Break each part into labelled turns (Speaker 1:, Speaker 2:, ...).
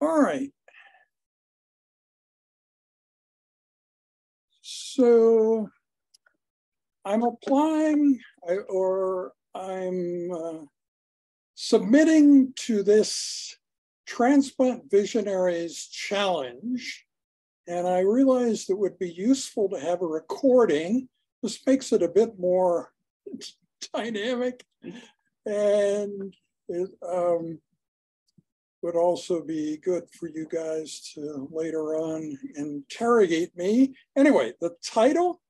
Speaker 1: All right. So I'm applying or I'm uh, submitting to this Transplant Visionaries Challenge. And I realized it would be useful to have a recording. This makes it a bit more dynamic and it um, would also be good for you guys to later on interrogate me. Anyway, the title,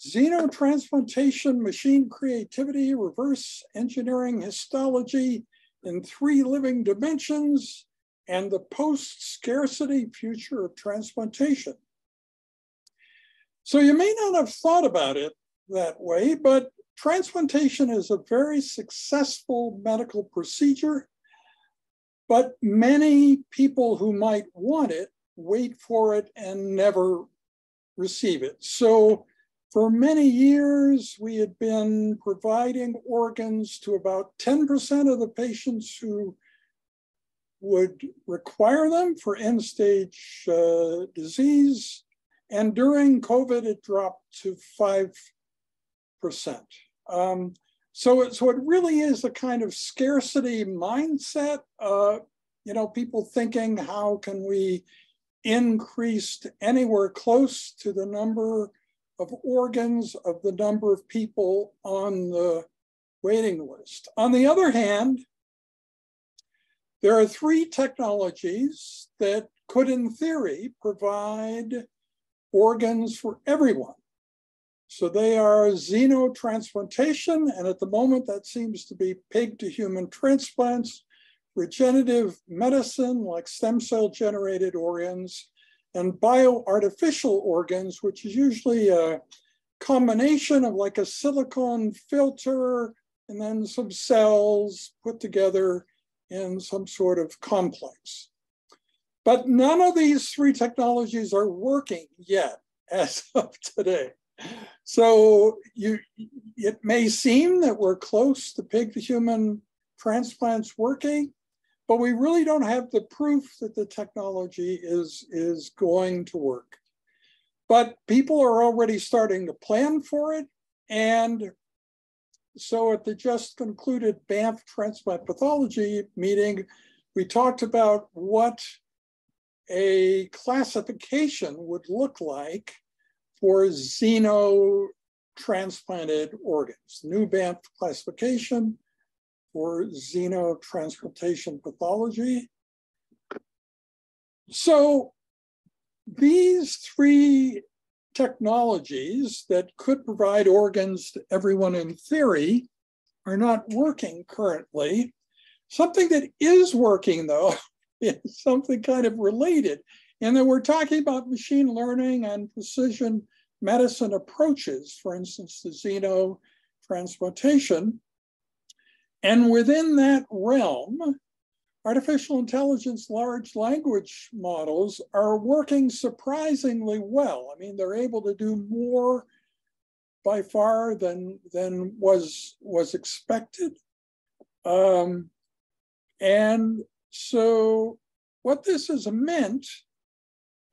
Speaker 1: Xenotransplantation, Machine Creativity, Reverse Engineering Histology in Three Living Dimensions, and the Post-Scarcity Future of Transplantation. So you may not have thought about it that way, but transplantation is a very successful medical procedure, but many people who might want it wait for it and never receive it. So for many years, we had been providing organs to about 10% of the patients who would require them for end stage uh, disease. And during COVID, it dropped to 5%. Um, so, it, so it really is a kind of scarcity mindset. Uh, you know, people thinking, how can we increase to anywhere close to the number of organs of the number of people on the waiting list. On the other hand, there are three technologies that could, in theory, provide organs for everyone. So they are xenotransplantation, and at the moment that seems to be pig to human transplants, regenerative medicine like stem cell generated organs, and bioartificial organs, which is usually a combination of like a silicone filter and then some cells put together in some sort of complex. But none of these three technologies are working yet as of today. So you, it may seem that we're close to pig to human transplants working, but we really don't have the proof that the technology is, is going to work. But people are already starting to plan for it. And so at the just concluded Banff transplant pathology meeting, we talked about what a classification would look like for xenotransplanted organs. New Banff classification for xenotransplantation pathology. So these three technologies that could provide organs to everyone in theory are not working currently. Something that is working, though, is something kind of related. And then we're talking about machine learning and precision medicine approaches, for instance, the xenotransplantation. And within that realm, artificial intelligence large language models are working surprisingly well. I mean, they're able to do more by far than, than was, was expected. Um, and so what this has meant,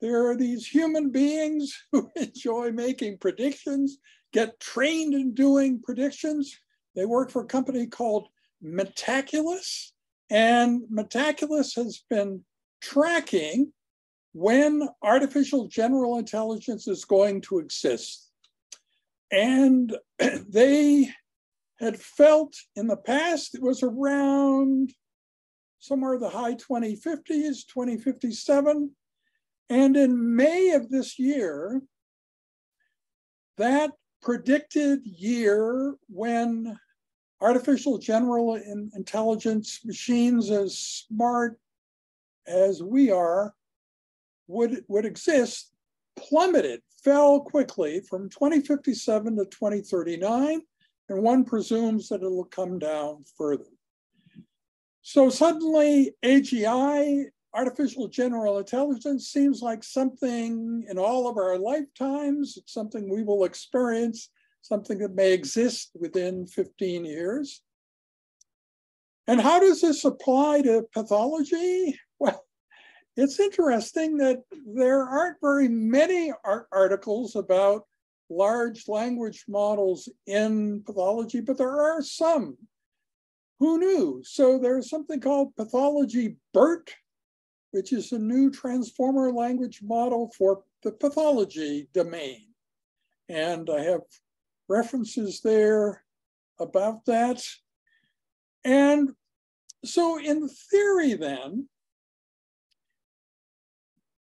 Speaker 1: there are these human beings who enjoy making predictions, get trained in doing predictions. They work for a company called Metaculus. And Metaculus has been tracking when artificial general intelligence is going to exist. And they had felt in the past it was around somewhere the high 2050s, 2057. And in May of this year, that predicted year when artificial general intelligence machines as smart as we are would, would exist plummeted, fell quickly from 2057 to 2039, and one presumes that it'll come down further. So suddenly AGI, artificial general intelligence, seems like something in all of our lifetimes, it's something we will experience something that may exist within 15 years. And how does this apply to pathology? Well, it's interesting that there aren't very many art articles about large language models in pathology, but there are some. Who knew? So there's something called Pathology BERT, which is a new transformer language model for the pathology domain. And I have references there about that. And so in theory then,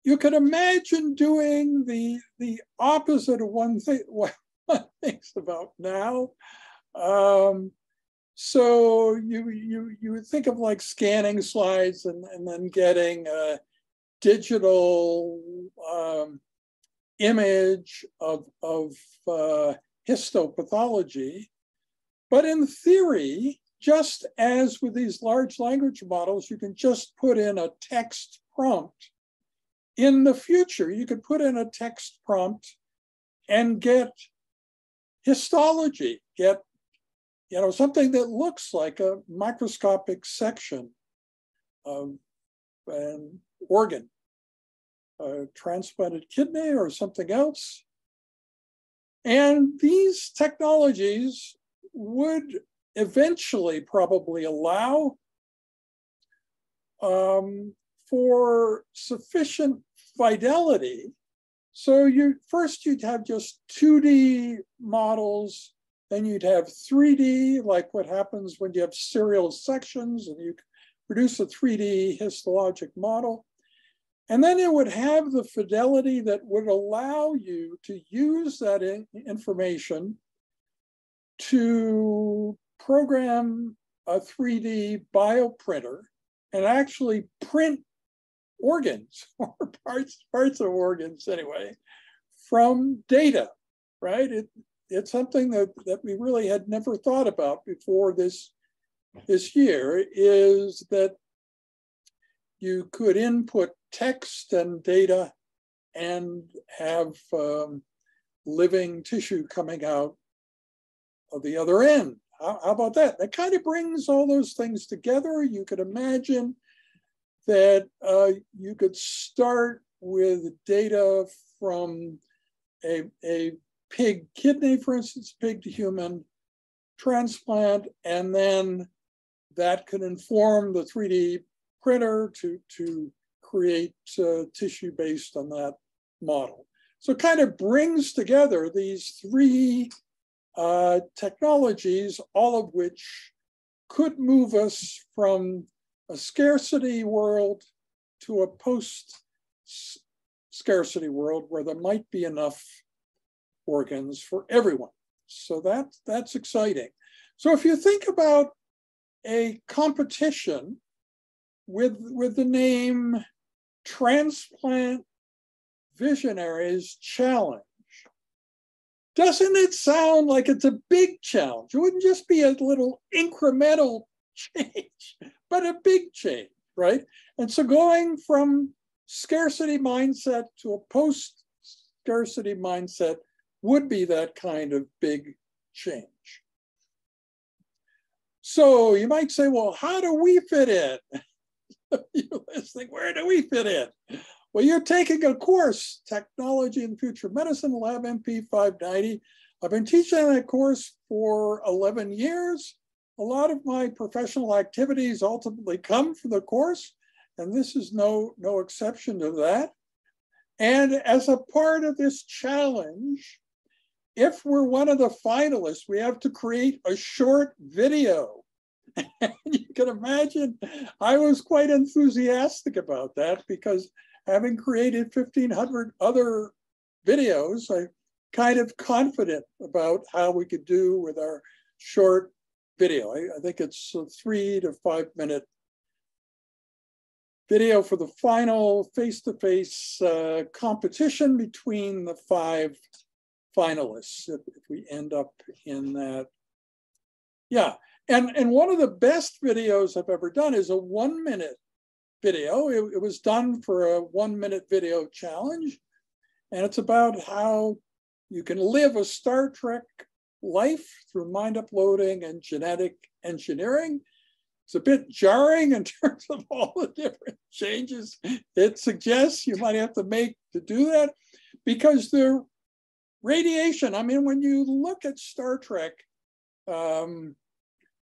Speaker 1: you could imagine doing the, the opposite of one thing, one thinks about now. Um, so you, you, you would think of like scanning slides and, and then getting a digital um, image of, of uh, histopathology. But in theory, just as with these large language models, you can just put in a text prompt. In the future, you could put in a text prompt and get histology, get you know something that looks like a microscopic section of an organ, a transplanted kidney or something else. And these technologies would eventually probably allow um, for sufficient fidelity. So you first you'd have just 2D models, then you'd have 3D, like what happens when you have serial sections and you produce a 3D histologic model. And then it would have the fidelity that would allow you to use that in information to program a 3D bioprinter and actually print organs or parts parts of organs anyway from data, right? It, it's something that, that we really had never thought about before this this year is that you could input text and data and have um, living tissue coming out of the other end. How, how about that? That kind of brings all those things together. You could imagine that uh, you could start with data from a, a pig kidney, for instance, pig to human transplant, and then that could inform the 3D printer to, to create uh, tissue based on that model. So it kind of brings together these three uh, technologies, all of which could move us from a scarcity world to a post scarcity world where there might be enough organs for everyone. So that, that's exciting. So if you think about a competition with, with the name Transplant Visionaries Challenge, doesn't it sound like it's a big challenge? It wouldn't just be a little incremental change, but a big change, right? And so going from scarcity mindset to a post scarcity mindset would be that kind of big change. So you might say, well, how do we fit in? You're listening, where do we fit in? Well, you're taking a course, Technology the Future Medicine, Lab MP 590. I've been teaching that course for 11 years. A lot of my professional activities ultimately come from the course, and this is no, no exception to that. And as a part of this challenge, if we're one of the finalists, we have to create a short video. you can imagine I was quite enthusiastic about that because having created 1,500 other videos, I'm kind of confident about how we could do with our short video. I, I think it's a three to five minute video for the final face-to-face -face, uh, competition between the five finalists if, if, we end up in that. Yeah, and, and one of the best videos I've ever done is a one minute video. It, it was done for a one minute video challenge. And it's about how you can live a Star Trek life through mind uploading and genetic engineering. it's a bit jarring in terms of all the different changes it suggests you might have to make to do that because the radiation, I mean, when you look at Star Trek um,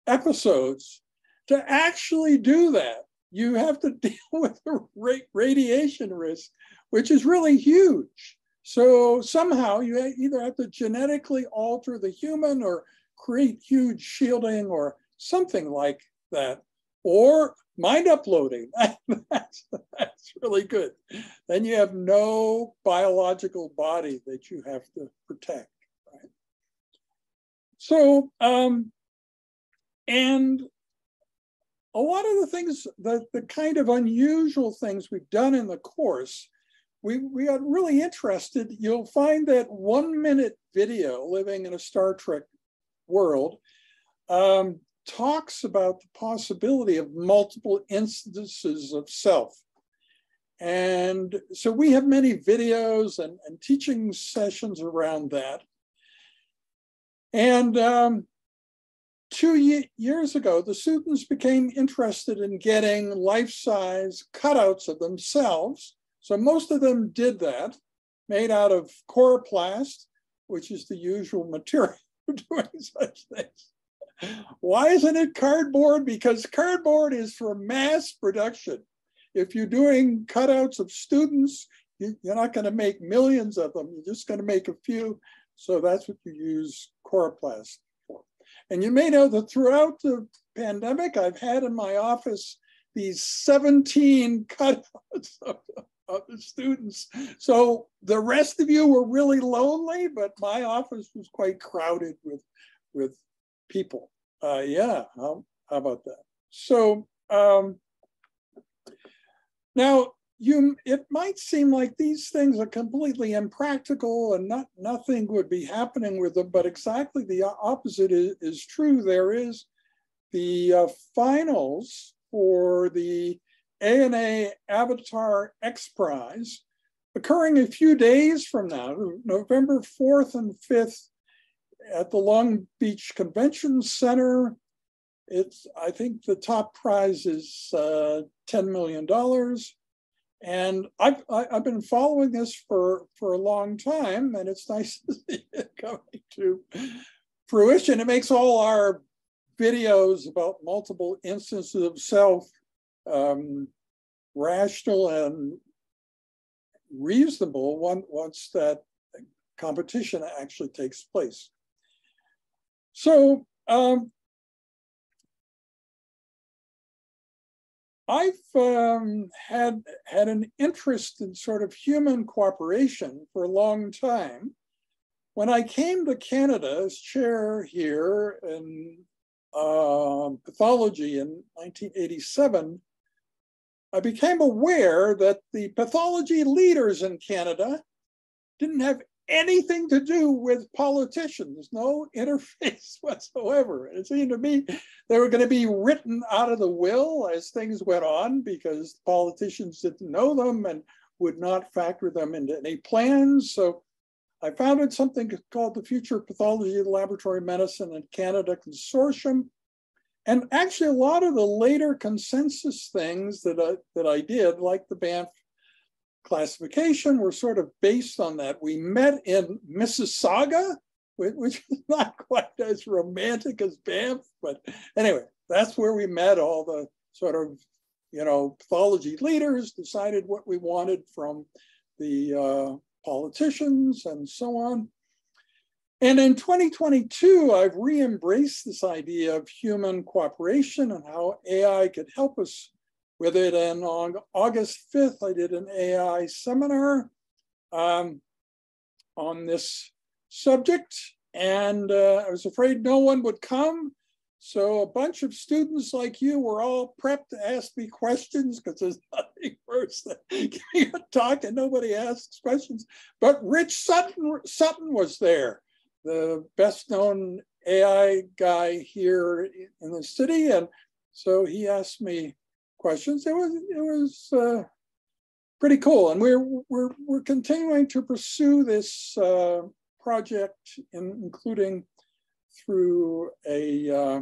Speaker 1: episodes, to actually do that, you have to deal with the ra- radiation risk, which is really huge. So somehow you either have to genetically alter the human or create huge shielding or something like that, or mind uploading. that's, that's really good. Then you have no biological body that you have to protect. Right? So, um, and a lot of the things, the, the kind of unusual things we've done in the course, we, we got really interested. You'll find that one minute video living in a Star Trek world um, talks about the possibility of multiple instances of self. And so we have many videos and, and teaching sessions around that. And um, two ye years ago, the students became interested in getting life-size cutouts of themselves. So most of them did that, made out of coroplast, which is the usual material for doing such things. Why isn't it cardboard? Because cardboard is for mass production. If you're doing cutouts of students, you're not going to make millions of them. You're just going to make a few. So that's what you use coroplast for. And you may know that throughout the pandemic, I've had in my office these 17 cutouts of, of the students. So the rest of you were really lonely, but my office was quite crowded with, with people. Uh, yeah, how, how, about that? So um, now you, it might seem like these things are completely impractical and not nothing would be happening with them, but exactly the opposite is, is true. There is the uh, finals for the ANA Avatar X Prize occurring a few days from now, November 4th and 5th at the Long Beach Convention Center. It's, I think the top prize is uh, $10 million. And I've, I, have been following this for, for a long time, and it's nice to see it coming to fruition. It makes all our videos about multiple instances of self um, rational and reasonable once that competition actually takes place. So um, I've um, had had an interest in sort of human cooperation for a long time. When I came to Canada as chair here in uh, pathology in 1987, I became aware that the pathology leaders in Canada didn't have anything to do with politicians, no interface whatsoever. It seemed to me they were going to be written out of the will as things went on because politicians didn't know them and would not factor them into any plans. So I founded something called the Future Pathology Laboratory Medicine in Canada Consortium. And actually, a lot of the later consensus things that I, that I did, like the Banff classification were sort of based on that. We met in Mississauga, which is not quite as romantic as Banff, but anyway, that's where we met all the sort of, you know, pathology leaders, decided what we wanted from the uh, politicians and so on. And in 2022, I've re-embraced this idea of human cooperation and how AI could help us with it. And on August 5th, I did an AI seminar um, on this subject. And uh, I was afraid no one would come. So a bunch of students like you were all prepped to ask me questions because there's nothing worse than giving a talk and nobody asks questions. But Rich Sutton, Sutton was there, the best known AI guy here in the city. And so he asked me questions. It was it was uh, pretty cool, and we're we're we're continuing to pursue this uh, project, in, including through a uh,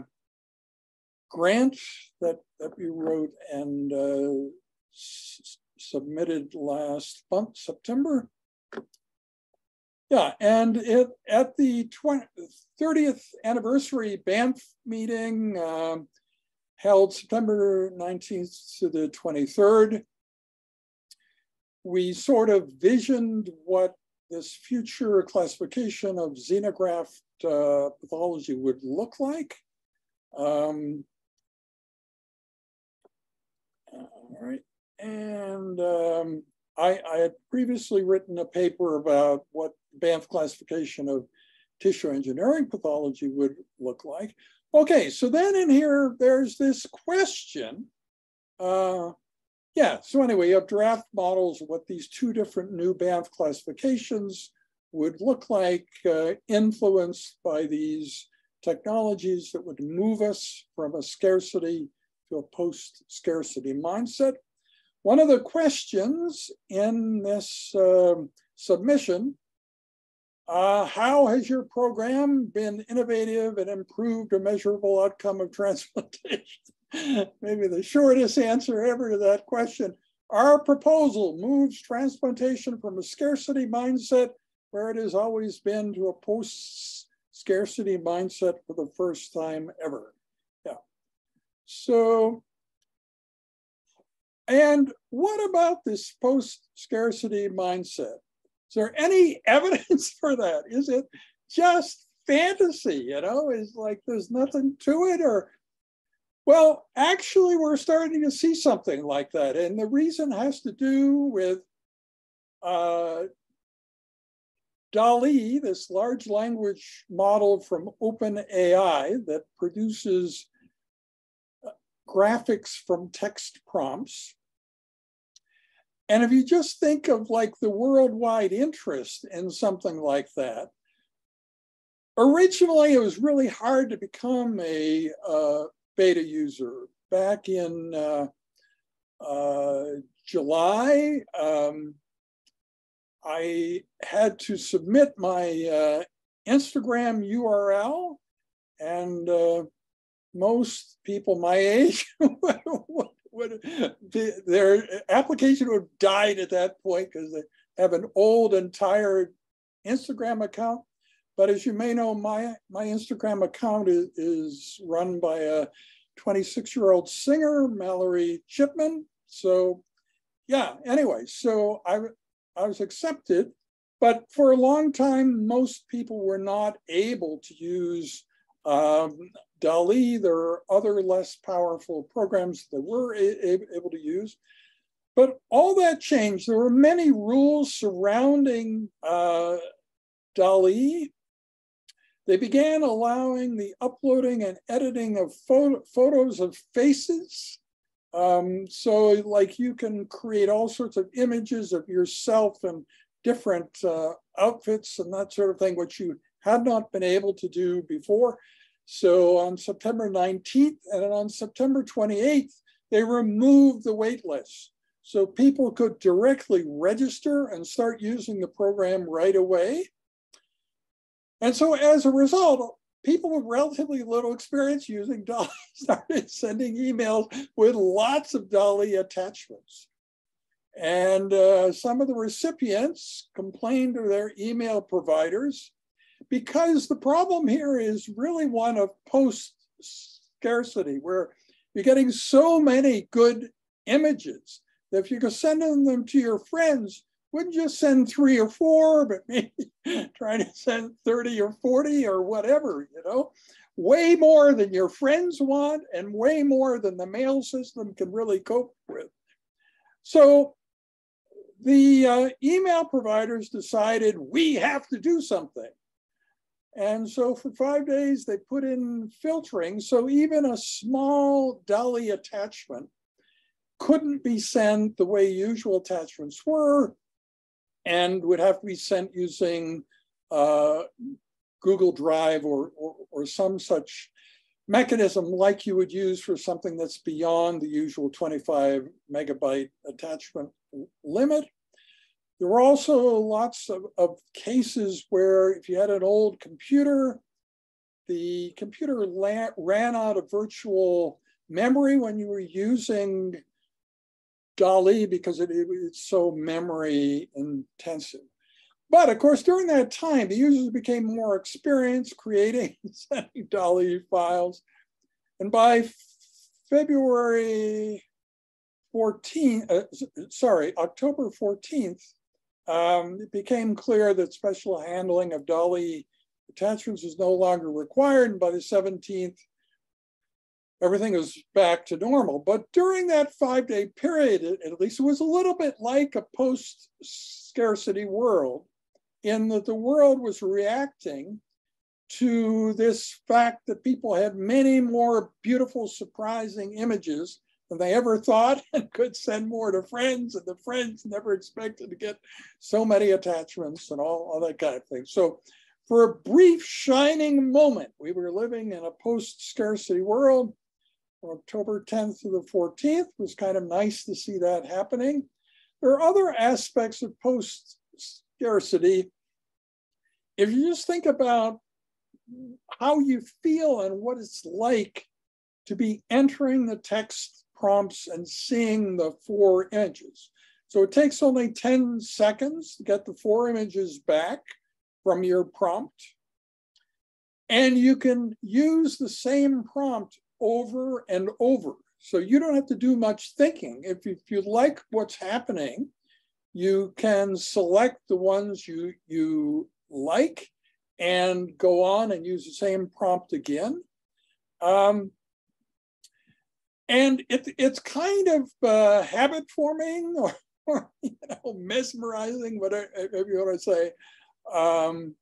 Speaker 1: grant that, that we wrote and uh, submitted last month, September. Yeah, and it, at the 20, 30th anniversary Banff meeting um, held September 19th to the 23rd, we sort of visioned what this future classification of xenograft uh, pathology would look like. Um, all right, and um, I, I, had previously written a paper about what Banff classification of tissue engineering pathology would look like. Okay, so then in here, there's this question. Uh, yeah, so anyway, you have draft models of what these two different new Banff classifications would look like, uh, influenced by these technologies that would move us from a scarcity to a post-scarcity mindset. One of the questions in this uh, submission, uh, how has your program been innovative and improved a measurable outcome of transplantation? maybe the shortest answer ever to that question. Our proposal moves transplantation from a scarcity mindset where it has always been to a post scarcity mindset for the first time ever. Yeah. So, and what about this post scarcity mindset? Is there any evidence for that? Is it just fantasy? You know, is like there's nothing to it, or well, actually, we're starting to see something like that. And the reason has to do with uh, DALL-E, this large language model from OpenAI that produces uh, graphics from text prompts. And if you just think of like the worldwide interest in something like that, originally it was really hard to become a uh, beta user. Back in uh, uh, July, um, I had to submit my uh, Instagram URL, and uh, most people my age would, be, their application would have died at that point because they have an old and tired Instagram account. But as you may know, my, my Instagram account is, is run by a 26 year old singer, Mallory Chipman. So, yeah, anyway, so I, I was accepted, but for a long time, most people were not able to use um, DALL-E. There are other less powerful programs that were able to use. But all that changed. There were many rules surrounding uh, DALL-E they began allowing the uploading and editing of photo, photos of faces. Um, so like you can create all sorts of images of yourself and different uh, outfits and that sort of thing, which you had not been able to do before. So on September 19th and on September 28th, they removed the wait list. So people could directly register and start using the program right away. And so as a result, people with relatively little experience using DALL-E started sending emails with lots of DALL-E attachments. And uh, some of the recipients complained to their email providers because the problem here is really one of post scarcity, where you're getting so many good images that if you could send them to your friends, wouldn't just send three or four, but maybe try to send 30 or 40 or whatever, you know, way more than your friends want and way more than the mail system can really cope with. So the uh, email providers decided we have to do something. And so for five days, they put in filtering. So even a small DALL-E attachment couldn't be sent the way usual attachments were and would have to be sent using uh, Google Drive or, or, or, some such mechanism like you would use for something that's beyond the usual 25 megabyte attachment limit. There were also lots of, of cases where if you had an old computer, the computer ran out of virtual memory when you were using DALL-E because it, it, it's so memory intensive. But of course, during that time, the users became more experienced creating sending DALL-E files. And by February 14th, uh, sorry, October 14th, um, it became clear that special handling of DALL-E attachments was no longer required. And by the 17th, everything was back to normal. But during that five day period, at least, it was a little bit like a post scarcity world in that the world was reacting to this fact that people had many more beautiful, surprising images than they ever thought and could send more to friends, and the friends never expected to get so many attachments and all, all that kind of thing. So, for a brief shining moment, we were living in a post scarcity world. October 10th to the 14th was kind of nice to see that happening. There are other aspects of post scarcity. If you just think about how you feel and what it's like to be entering the text prompts and seeing the four images. So it takes only 10 seconds to get the four images back from your prompt. And you can use the same prompt over and over. So you don't have to do much thinking. If you, if you like what's happening, you can select the ones you, you like and go on and use the same prompt again. Um, and it, it's kind of uh, habit forming or, or, you know mesmerizing, whatever you want to say. Um,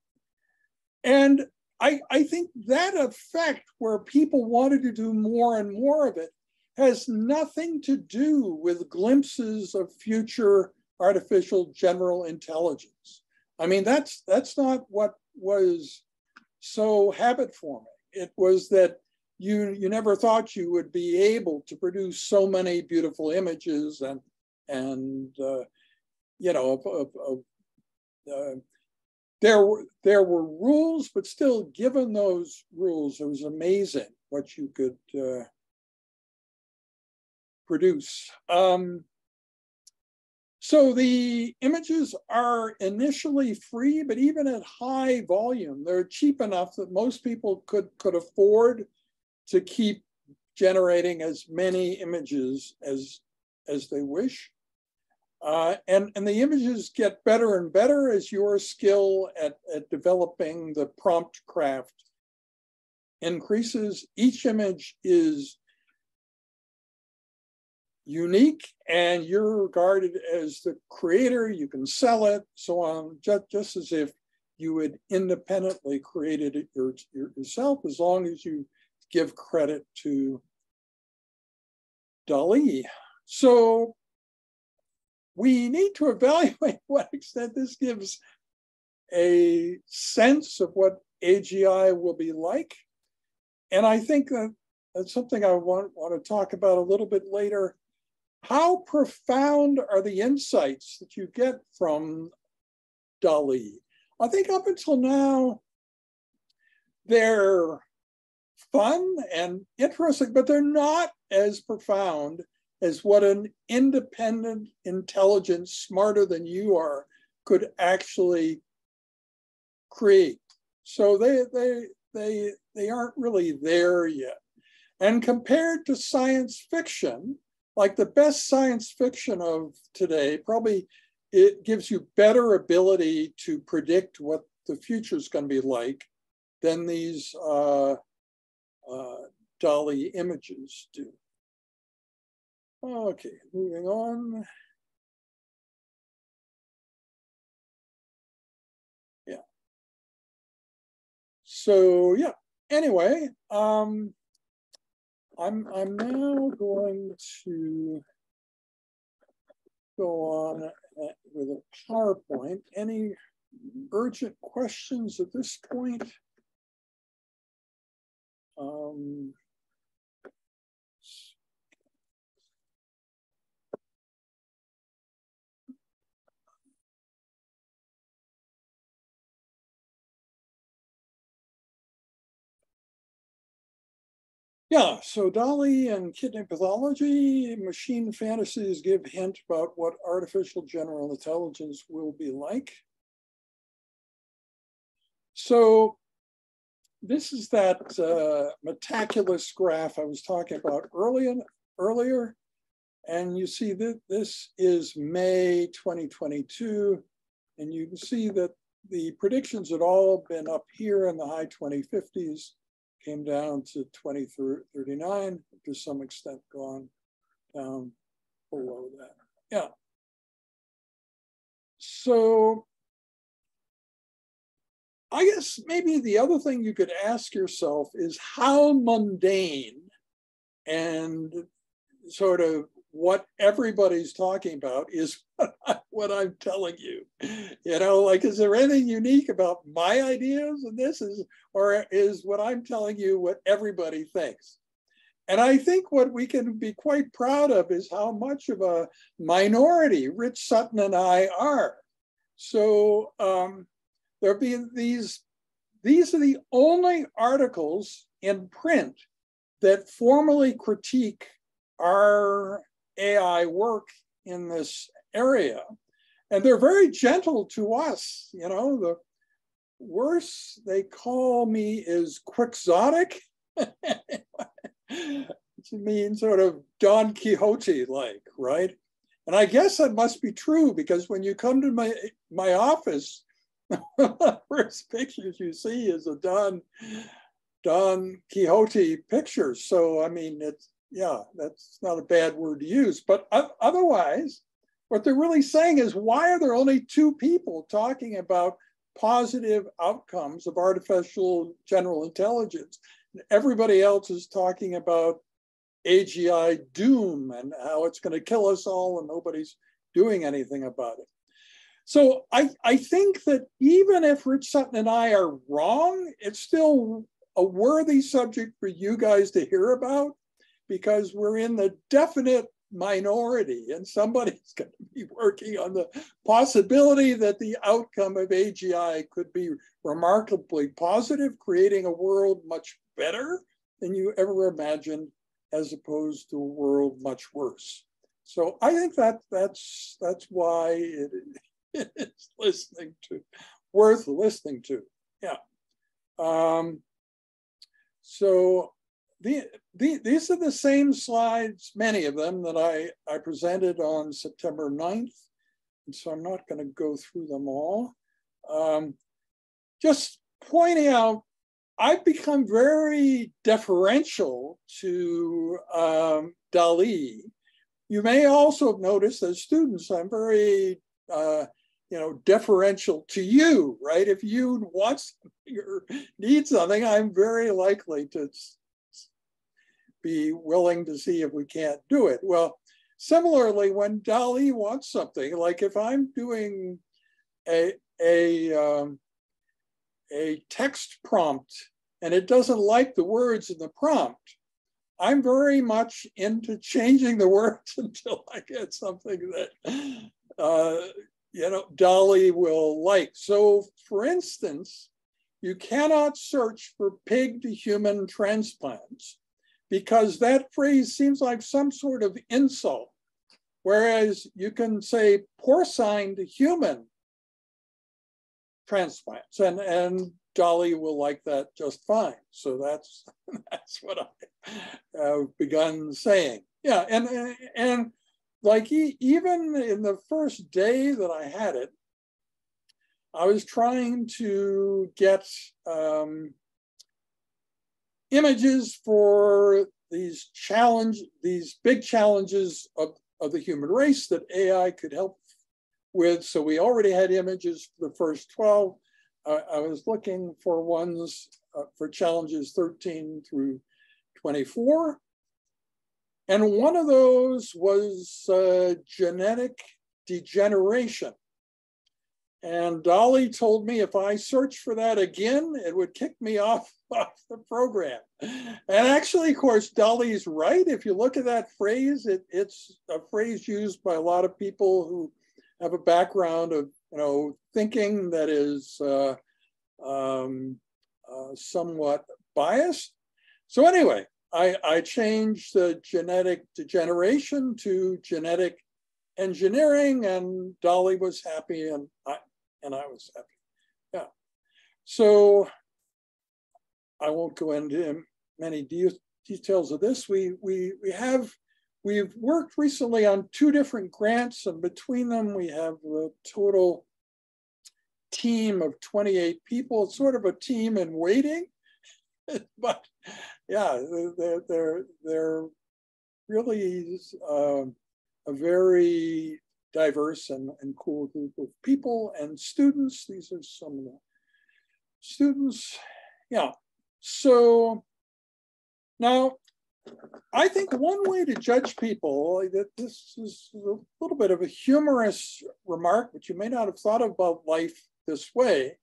Speaker 1: and I, I think that effect where people wanted to do more and more of it has nothing to do with glimpses of future artificial general intelligence. I mean, that's that's not what was so habit forming. It was that you you never thought you would be able to produce so many beautiful images and and uh, you know of, of, of uh, there were there were rules, but still, given those rules, it was amazing what you could uh, produce. Um, so the images are initially free, but even at high volume, they're cheap enough that most people could could afford to keep generating as many images as as they wish. Uh, and, and the images get better and better as your skill at, at developing the prompt craft increases. Each image is unique and you're regarded as the creator, you can sell it, so on, just, just as if you had independently created it your, yourself, as long as you give credit to DALL-E. So we need to evaluate what extent this gives a sense of what AGI will be like. And I think that that's something I want, want to talk about a little bit later. How profound are the insights that you get from DALL-E? I think up until now, they're fun and interesting, but they're not as profound as what an independent intelligence smarter than you are could actually create. So they they they they aren't really there yet. And compared to science fiction, like the best science fiction of today, probably it gives you better ability to predict what the future is going to be like than these uh, uh, DALL-E images do. Okay, moving on. Yeah. So yeah, anyway, um, I'm, I'm now going to go on uh, with a PowerPoint. Any urgent questions at this point? Um, Yeah, so DALL-E and kidney pathology, machine fantasies give hint about what artificial general intelligence will be like. So this is that uh, graph I was talking about earlier, earlier. And you see that this is May 2022. And you can see that the predictions had all been up here in the high 2050s came down to 2039, to some extent gone down below that. Yeah. So I guess maybe the other thing you could ask yourself is how mundane and sort of what everybody's talking about is what I'm telling you. You know, like, is there anything unique about my ideas and this is, or is what I'm telling you what everybody thinks? And I think what we can be quite proud of is how much of a minority Rich Sutton and I are. So um, there be these, these are the only articles in print that formally critique our AI work in this area. And they're very gentle to us. You know, the worse they call me is quixotic, which means sort of Don Quixote like, right? And I guess that must be true because when you come to my my office, first pictures you see is a Don Don Quixote picture. So I mean, it's yeah, that's not a bad word to use. But otherwise, what they're really saying is why are there only two people talking about positive outcomes of artificial general intelligence? Everybody else is talking about AGI doom and how it's going to kill us all, and nobody's doing anything about it. So I, I think that even if Rich Sutton and I are wrong, it's still a worthy subject for you guys to hear about because we're in the definite minority and somebody's going to be working on the possibility that the outcome of AGI could be remarkably positive, creating a world much better than you ever imagined, as opposed to a world much worse. So I think that that's that's why it, is listening to, worth listening to. Yeah. Um, so the, the, these are the same slides, many of them, that I, I presented on September 9th. And so I'm not going to go through them all. Um, just pointing out, I've become very deferential to um, DALL-E. You may also have noticed as students, I'm very uh, you know, deferential to you, right? If you want or need something, I'm very likely to be willing to see if we can't do it. Well, similarly, when DALL-E wants something, like if I'm doing a, a, um, a text prompt and it doesn't like the words in the prompt, I'm very much into changing the words until I get something that, uh, you know, DALL-E will like. So for instance, you cannot search for pig to human transplants because that phrase seems like some sort of insult. Whereas you can say porcine to human transplants, and, and DALL-E will like that just fine. So that's that's what I have begun saying. Yeah, and and like even in the first day that I had it, I was trying to get um, images for these challenge, these big challenges of, of the human race that AI could help with. So we already had images for the first 12. Uh, I was looking for ones uh, for challenges 13 through 24. And one of those was uh, genetic degeneration. And DALL-E told me if I searched for that again, it would kick me off, off the program. And actually, of course, DALL-E's right. If you look at that phrase, it, it's a phrase used by a lot of people who have a background of you know thinking that is uh, um, uh, somewhat biased. So anyway, I, I changed the genetic degeneration to genetic engineering, and DALL-E was happy, and I and I was happy. Yeah. So I won't go into many de details of this. We we we have we've worked recently on two different grants, and between them we have a total team of 28 people. It's sort of a team in waiting, but yeah, they're they're, they're really uh, a very diverse and, and cool group of people and students. These are some of the students. Yeah. So now I think one way to judge people, that this is a little bit of a humorous remark, but you may not have thought about life this way,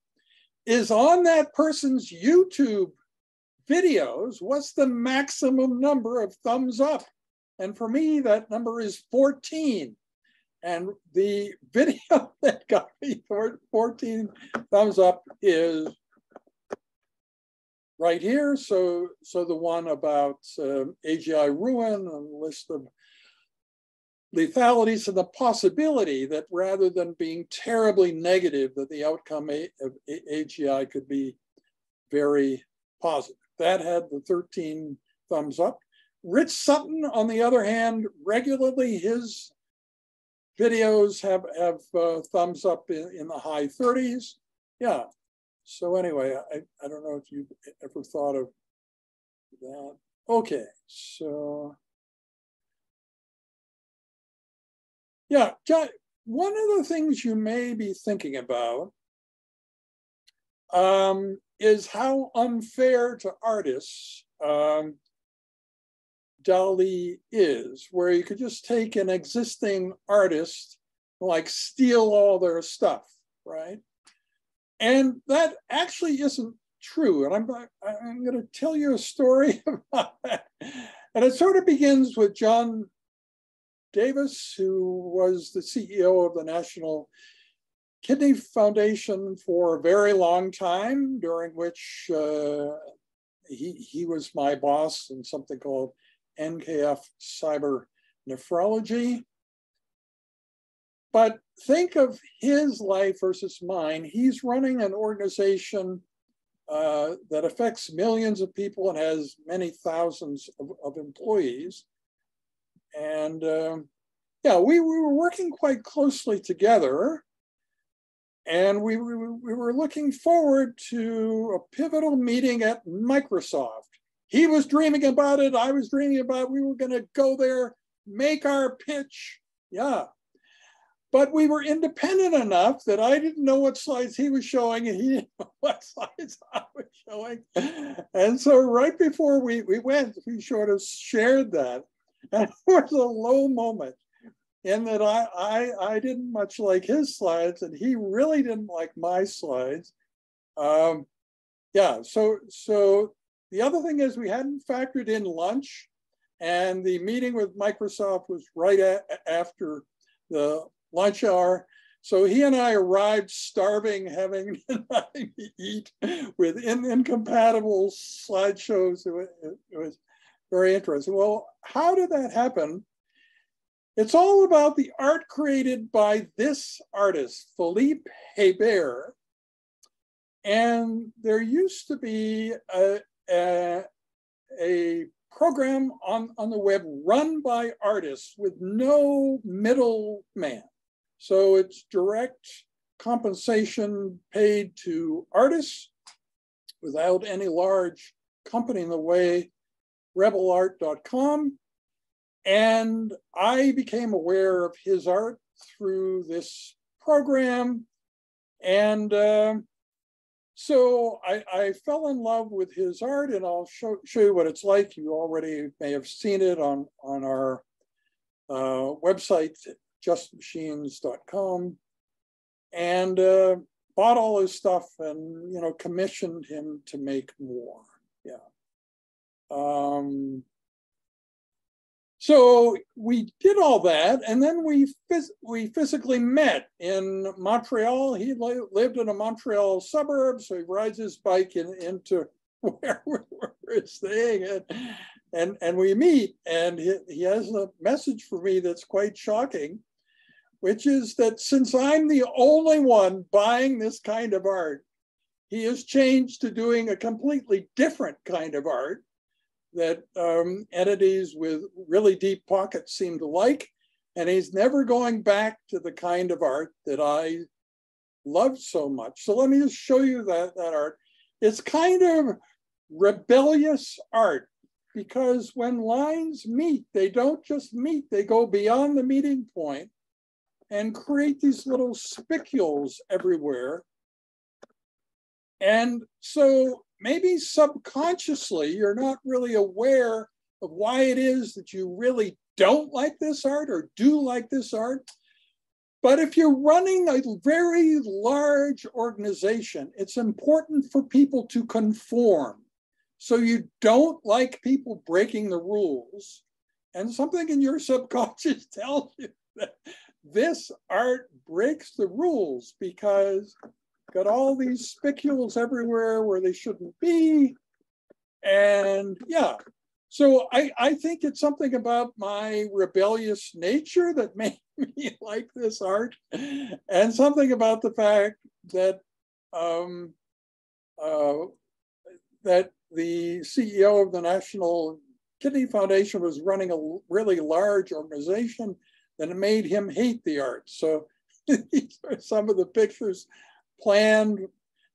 Speaker 1: is on that person's YouTube videos, what's the maximum number of thumbs up? And for me, that number is 14. And the video that got me 14 thumbs up is right here. So, so the one about uh, AGI ruin and list of lethalities and the possibility that rather than being terribly negative, that the outcome of AGI could be very positive. That had the 13 thumbs up. Rich Sutton, on the other hand, regularly his videos have, have uh, thumbs up in, in the high 30s. Yeah. So anyway, I, I don't know if you've ever thought of that. Okay, so yeah, one of the things you may be thinking about um, is how unfair to artists um, DALL-E is, where you could just take an existing artist, like steal all their stuff, right? And that actually isn't true. And I'm, I'm going to tell you a story about that. And it sort of begins with John Davis, who was the CEO of the National Kidney Foundation for a very long time, during which uh, he, he was my boss in something called NKF Cyber Nephrology. But think of his life versus mine. He's running an organization uh, that affects millions of people and has many thousands of, of employees. And uh, yeah, we, we were working quite closely together. And we, we, we were looking forward to a pivotal meeting at Microsoft. He was dreaming about it. I was dreaming about it. We were going to go there, make our pitch. Yeah. But we were independent enough that I didn't know what slides he was showing and he didn't know what slides I was showing. And so right before we, we went, we sort of shared that. And it was a low moment in that I, I, I didn't much like his slides and he really didn't like my slides. Um, yeah, so, so the other thing is we hadn't factored in lunch and the meeting with Microsoft was right a- after the lunch hour. So he and I arrived starving, having nothing to eat with in, incompatible slideshows. It was, it was very interesting. Well, how did that happen? It's all about the art created by this artist, Philippe Hebert. And there used to be a, a, a program on, on the web run by artists with no middleman. So it's direct compensation paid to artists without any large company in the way rebelart.com and I became aware of his art through this program. And uh, so I, I, fell in love with his art, and I'll show, show you what it's like. You already may have seen it on, on our uh, website, justmachines.com, and uh, bought all his stuff and you know commissioned him to make more. Yeah. Um, so we did all that, and then we phys- we physically met in Montreal. He li- lived in a Montreal suburb, so he rides his bike in, into where we were staying, and, and and we meet, and he, he has a message for me that's quite shocking, which is that since I'm the only one buying this kind of art, he has changed to doing a completely different kind of art that um, entities with really deep pockets seem to like. And he's never going back to the kind of art that I loved so much. So let me just show you that, that art. It's kind of rebellious art because when lines meet, they don't just meet, they go beyond the meeting point and create these little spicules everywhere. And so maybe subconsciously you're not really aware of why it is that you really don't like this art or do like this art. But if you're running a very large organization, it's important for people to conform. So you don't like people breaking the rules. And something in your subconscious tells you that this art breaks the rules because got all these spicules everywhere where they shouldn't be. And yeah, so I, I think it's something about my rebellious nature that made me like this art, and something about the fact that um, uh, that the CEO of the National Kidney Foundation was running a really large organization that made him hate the arts. So these are some of the pictures planned.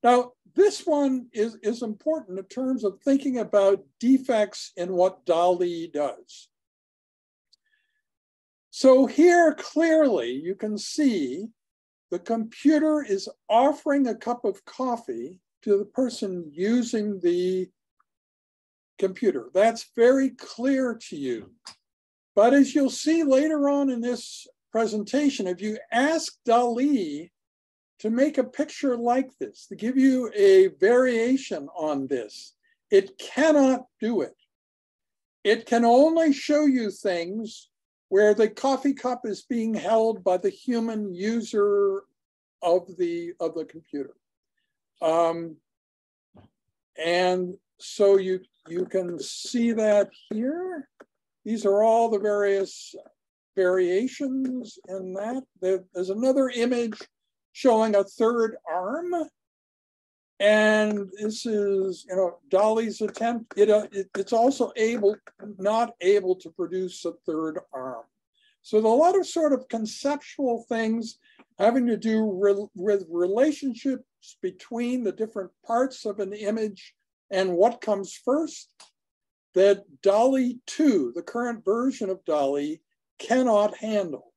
Speaker 1: Now, this one is, is important in terms of thinking about defects in what DALL-E does. So here clearly you can see the computer is offering a cup of coffee to the person using the computer. That's very clear to you. But as you'll see later on in this presentation, if you ask DALL-E to make a picture like this, to give you a variation on this. It cannot do it. It can only show you things where the coffee cup is being held by the human user of the, of the computer. Um, and so you, you can see that here. These are all the various variations in that. There, there's another image showing a third arm. And this is, you know, DALL-E's attempt. It, uh, it, it's also able, not able to produce a third arm. So a lot of sort of conceptual things having to do re with relationships between the different parts of an image and what comes first that DALL-E 2, the current version of DALL-E, cannot handle.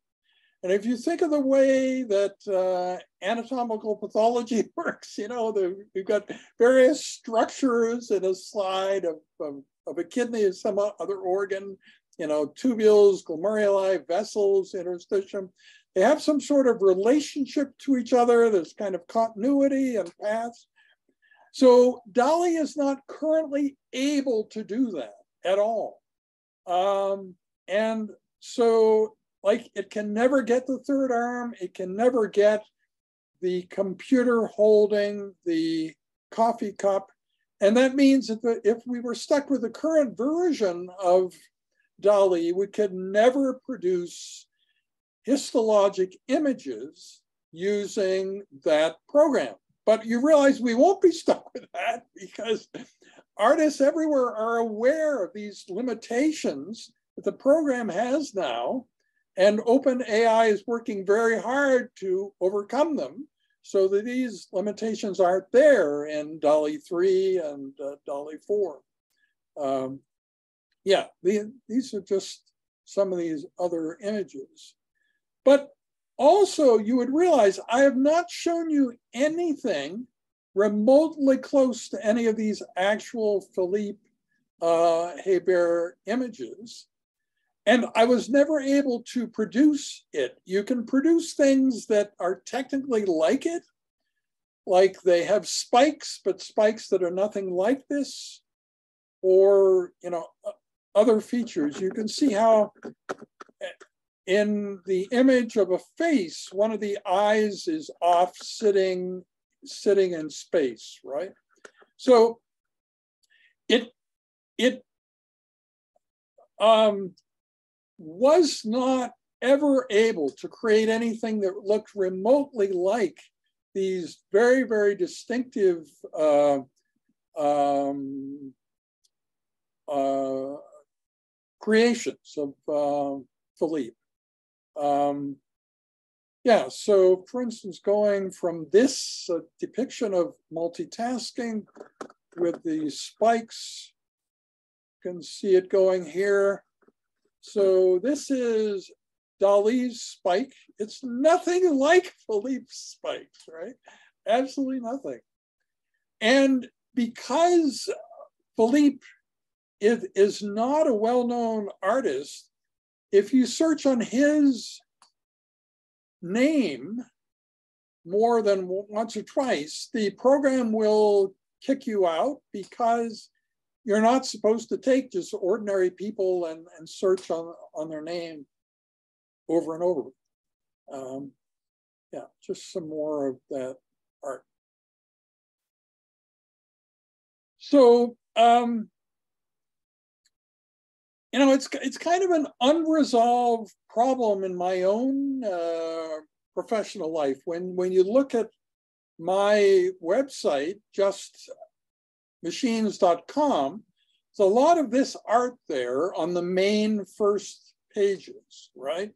Speaker 1: And if you think of the way that uh, anatomical pathology works, you know, the, we've got various structures in a slide of, of, of a kidney or some other organ, you know, tubules, glomeruli, vessels, interstitium. They have some sort of relationship to each other. There's kind of continuity and paths. So DALL-E is not currently able to do that at all. Um, and so like it can never get the third arm, it can never get the computer holding the coffee cup. And that means that if we were stuck with the current version of DALL-E, we could never produce histologic images using that program. But you realize we won't be stuck with that because artists everywhere are aware of these limitations that the program has now and OpenAI is working very hard to overcome them so that these limitations aren't there in DALL-E 3 and uh, DALL-E 4. Um, yeah, the, these are just some of these other images. But also, you would realize I have not shown you anything remotely close to any of these actual Philippe uh, Hebert images. And I was never able to produce it. You can produce things that are technically like it, like they have spikes, but spikes that are nothing like this, or you know, other features. You can see how eh, in the image of a face, one of the eyes is off sitting, sitting in space, right? So it it um, was not ever able to create anything that looked remotely like these very, very distinctive uh, um, uh, creations of uh, Philippe. Um, yeah, so for instance, going from this uh, depiction of multitasking with the spikes, you can see it going here. So this is DALL-E's spike. It's nothing like Philippe's spikes, right? Absolutely nothing. And because Philippe is, is not a well-known artist, if you search on his name more than once or twice, the program will kick you out because you're not supposed to take just ordinary people and, and search on, on their name over and over. Um, yeah, just some more of that art. So, um, you know, it's it's kind of an unresolved problem in my own uh, professional life. When when you look at my website, justmachines.com, there's a lot of this art there on the main first pages, right?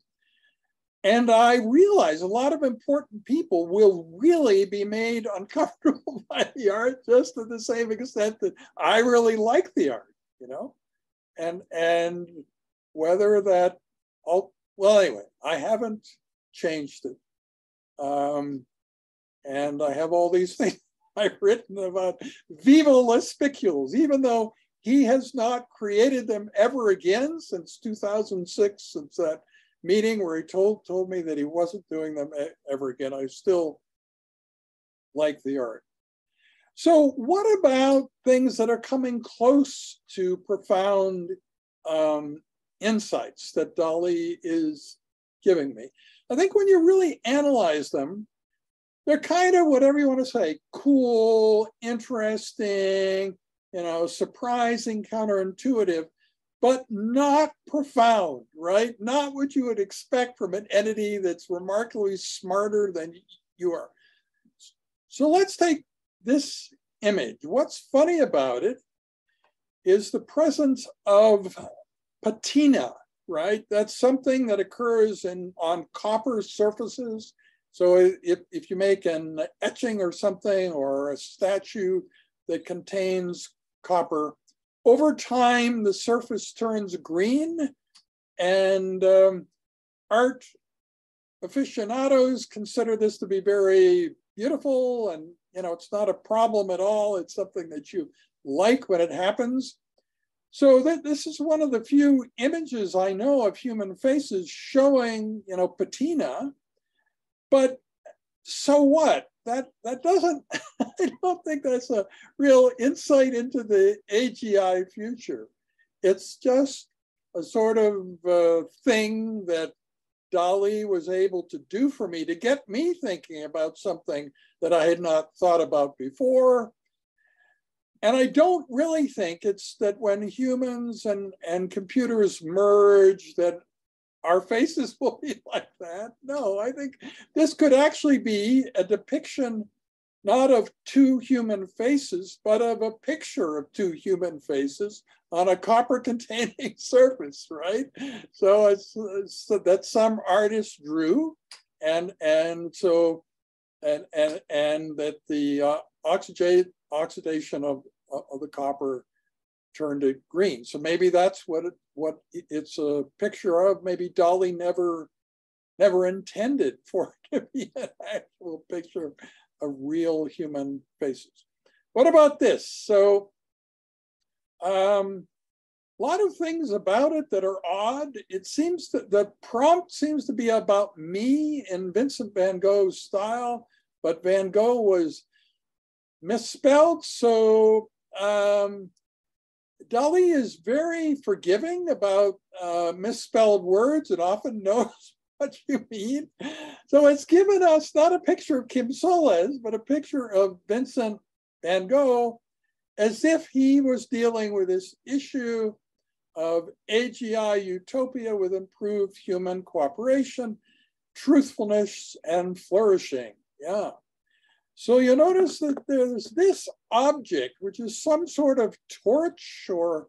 Speaker 1: And I realize a lot of important people will really be made uncomfortable by the art just to the same extent that I really like the art, you know? And and whether that oh well anyway, I haven't changed it. Um, and I have all these things I've written about Viva les spicules, even though he has not created them ever again since 2006, since that meeting where he told told me that he wasn't doing them ever again. I still like the art. So, what about things that are coming close to profound um, insights that DALL-E is giving me? I think when you really analyze them, they're kind of whatever you want to say cool, interesting, you know, surprising, counterintuitive but not profound, right? Not what you would expect from an entity that's remarkably smarter than you are. So let's take this image. What's funny about it is the presence of patina, right? That's something that occurs in on copper surfaces. So if, if you make an etching or something or a statue that contains copper, over time, the surface turns green, and um, art aficionados consider this to be very beautiful, and you know it's not a problem at all. It's something that you like when it happens. So th this is one of the few images I know of human faces showing, you know, patina. But so what? that that doesn't i don't think that's a real insight into the AGI future it's just a sort of uh, thing that DALL-E was able to do for me to get me thinking about something that I had not thought about before. And I don't really think it's that when humans and, and computers merge, that our faces will be like that. No, I think this could actually be a depiction not of two human faces, but of a picture of two human faces on a copper containing surface, right? So it's, it's that some artist drew and and so and and and that the uh, oxidation of, of the copper turned it green. So maybe that's what it, what it's a picture of. Maybe DALL-E never never intended for it to be an actual picture of, real human faces. What about this? So um, a lot of things about it that are odd. It seems that the prompt seems to be about me in Vincent van Gogh's style, but Van Gogh was misspelled. So um, DALL-E is very forgiving about uh, misspelled words and often knows what you mean. So it's given us not a picture of Kim Solez, but a picture of Vincent van Gogh as if he was dealing with this issue of AGI utopia with improved human cooperation, truthfulness, and flourishing. Yeah. So you notice that there's this object, which is some sort of torch or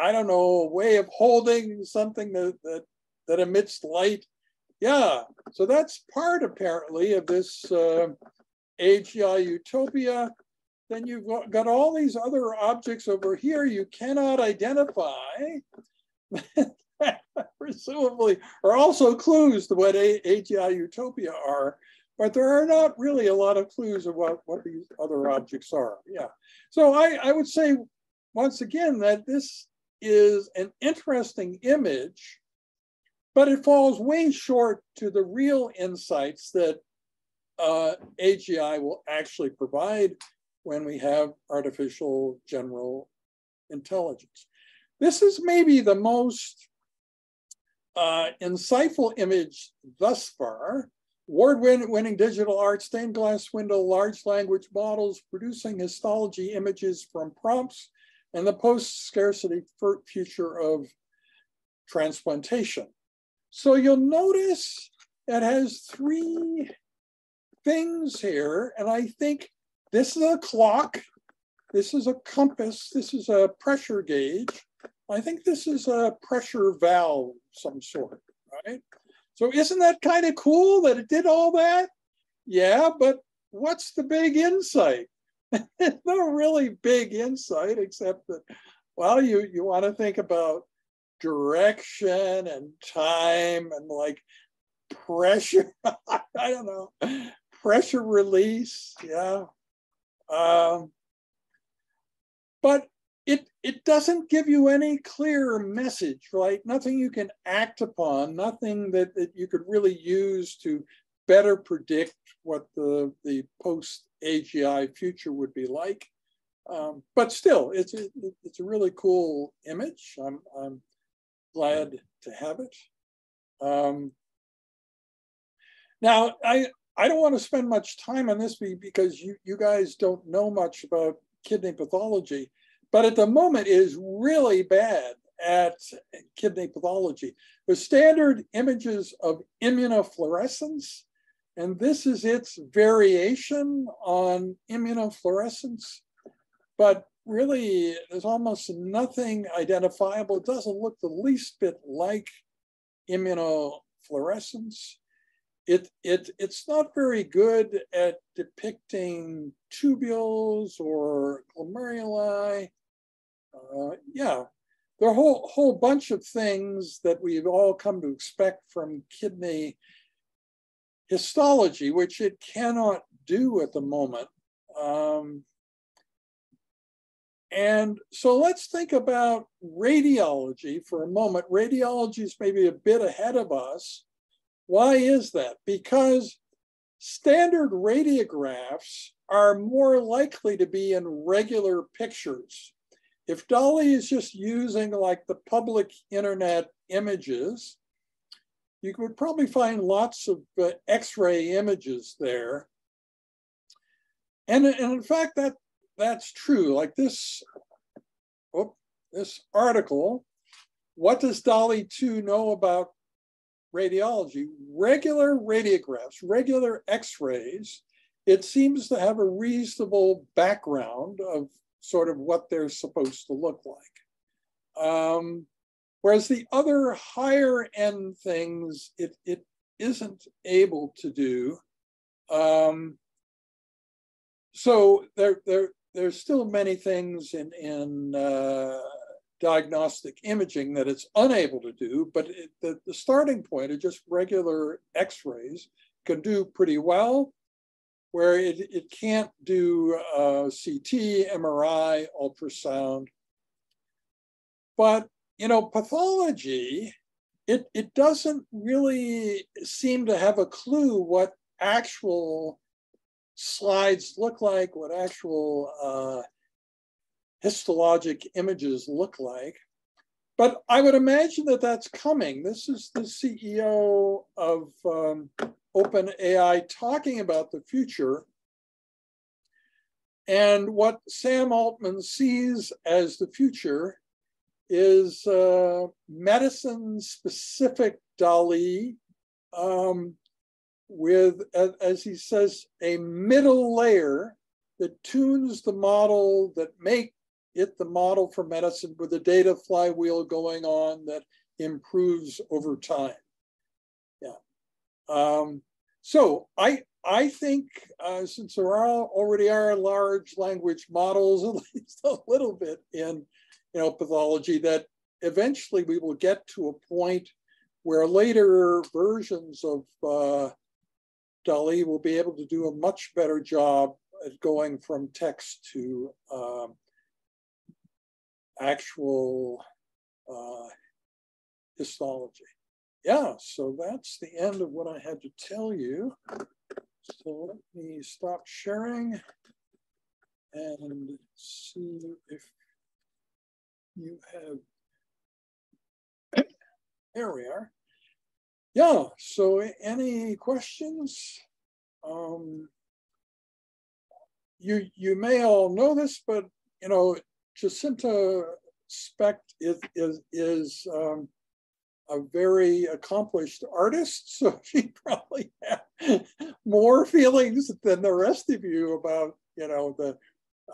Speaker 1: I don't know, a way of holding something that, that, that emits light. Yeah, so that's part apparently of this uh, AGI utopia. Then you've got all these other objects over here you cannot identify. presumably are also clues to what AGI utopia are, but there are not really a lot of clues of what, what these other objects are. Yeah. So I, I would say once again that this is an interesting image, but it falls way short to the real insights that uh, AGI will actually provide when we have artificial general intelligence. This is maybe the most uh, insightful image thus far. Award-winning digital art, stained glass window, large language models, producing histology images from prompts, and the post-scarcity future of transplantation. So you'll notice it has three things here, and I think this is a clock, this is a compass, this is a pressure gauge, I think this is a pressure valve some sort, right? So isn't that kind of cool that it did all that? Yeah, but what's the big insight? no really big insight except that, well, you, you want to think about direction and time and like pressure. I don't know, pressure release. Yeah. Um, but it it doesn't give you any clear message, right? Nothing you can act upon, nothing that, that you could really use to better predict what the, the post AGI future would be like. Um, but still, it's a, it's a really cool image. I'm, I'm glad to have it. Um, now, I, I don't want to spend much time on this because you, you guys don't know much about kidney pathology but at the moment is really bad at kidney pathology. The standard images of immunofluorescence, and this is its variation on immunofluorescence, but really there's almost nothing identifiable. It doesn't look the least bit like immunofluorescence. It, it, it's not very good at depicting tubules or glomeruli uh, yeah, there are a whole, whole bunch of things that we've all come to expect from kidney histology, which it cannot do at the moment. Um, and so let's think about radiology for a moment. Radiology is maybe a bit ahead of us. Why is that? Because standard radiographs are more likely to be in regular pictures. If DALL-E is just using like the public internet images, you would probably find lots of uh, X-ray images there. And, and in fact, that that's true. Like this, oh, this article, what does DALL-E 2 know about radiology? Regular radiographs, regular X-rays, it seems to have a reasonable background of sort of what they're supposed to look like. Um, whereas the other higher end things, it, it isn't able to do. Um, so there, there, there's still many things in, in uh, diagnostic imaging that it's unable to do, but it, the, the starting point of just regular x-rays can do pretty well where it, it can't do uh, CT, MRI, ultrasound. But, you know, pathology, it, it doesn't really seem to have a clue what actual slides look like, what actual uh, histologic images look like. But I would imagine that that's coming. This is the CEO of um, OpenAI talking about the future. And what Sam Altman sees as the future is uh, medicine specific DALL-E um, with, as he says, a middle layer that tunes the model that make it the model for medicine with a data flywheel going on that improves over time. Yeah. Um, so I I think uh, since there are already are large language models, at least a little bit in you know pathology, that eventually we will get to a point where later versions of uh, DALL-E will be able to do a much better job at going from text to um, actual uh, histology. Yeah, so that's the end of what I had to tell you. So let me stop sharing and see if you have, there we are. Yeah, so any questions? Um, you, you may all know this, but you know, Jacinta Specht is, is, is um, a very accomplished artist, so she probably had more feelings than the rest of you about, you know, the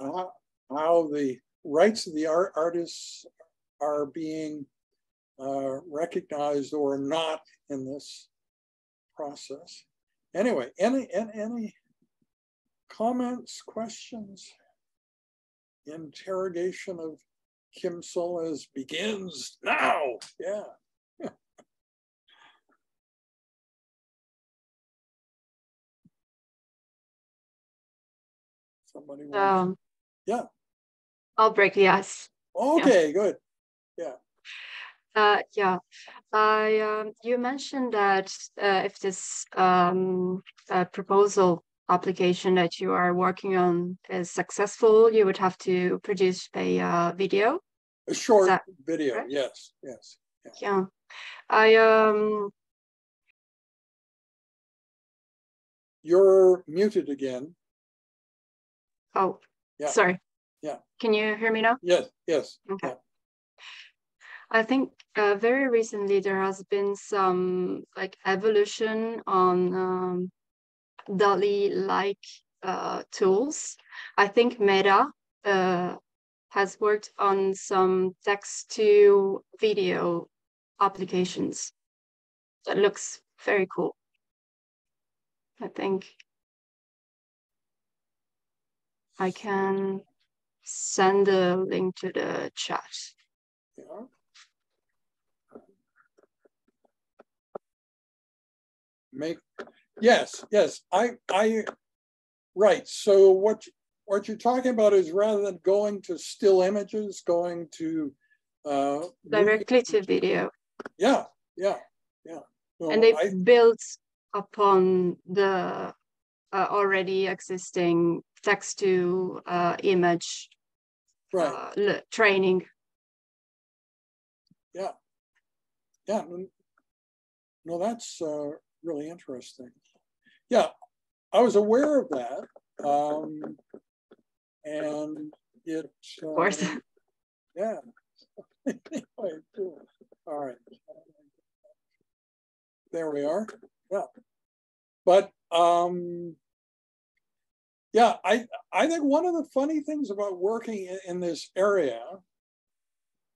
Speaker 1: uh, how the rights of the art artists are being uh, recognized or not in this process. Anyway, any any, any comments, questions? Interrogation of Kim Solez begins now. Yeah. Somebody wants, um, yeah.
Speaker 2: I'll break the ice.
Speaker 1: Okay, yeah. good. Yeah.
Speaker 2: Uh, yeah, I um, you mentioned that uh, if this um, uh, proposal application that you are working on is successful, you would have to produce a uh, video.
Speaker 1: A short video, correct? yes, yes.
Speaker 2: Yeah. yeah. I um.
Speaker 1: You're muted again.
Speaker 2: Oh, yeah. sorry.
Speaker 1: Yeah.
Speaker 2: Can you hear me now?
Speaker 1: Yes, yes.
Speaker 2: Okay. Yeah. I think uh, very recently there has been some like evolution on um, DALL-E like uh, tools. I think Meta uh, has worked on some text to video applications that looks very cool. I think I can send the link to the chat. Yeah.
Speaker 1: Make yes, yes. I I right. So what what you're talking about is rather than going to still images, going to uh,
Speaker 2: directly to video.
Speaker 1: Yeah, yeah, yeah.
Speaker 2: and they built upon the uh, already existing text to uh, image
Speaker 1: right.
Speaker 2: uh, training.
Speaker 1: Yeah. Yeah. No, that's uh, really interesting. Yeah, I was aware of that. Um, and it.
Speaker 2: of course.
Speaker 1: Uh, yeah. anyway, All right. There we are. Yeah. But um, yeah, I I think one of the funny things about working in, in this area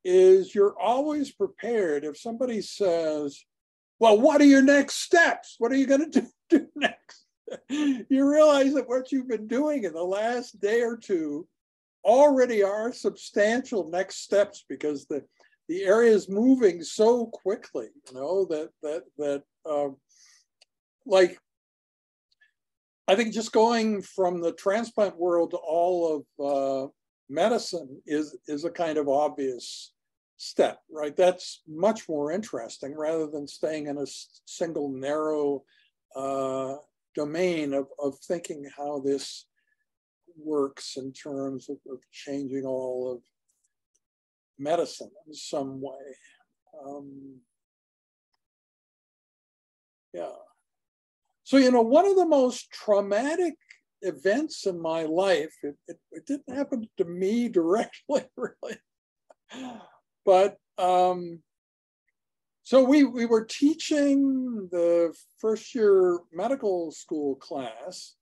Speaker 1: is you're always prepared if somebody says, "Well, what are your next steps? What are you going to do, next?" you realize that what you've been doing in the last day or two already are substantial next steps because the the area is moving so quickly. You know that that that um, like I think just going from the transplant world to all of uh, medicine is is a kind of obvious step, right? That's much more interesting rather than staying in a single narrow uh, domain of, of thinking how this works in terms of, of changing all of medicine in some way. Um, yeah. So, you know, one of the most traumatic events in my life, it, it, it didn't happen to me directly, really, but um, so we we were teaching the first year medical school class,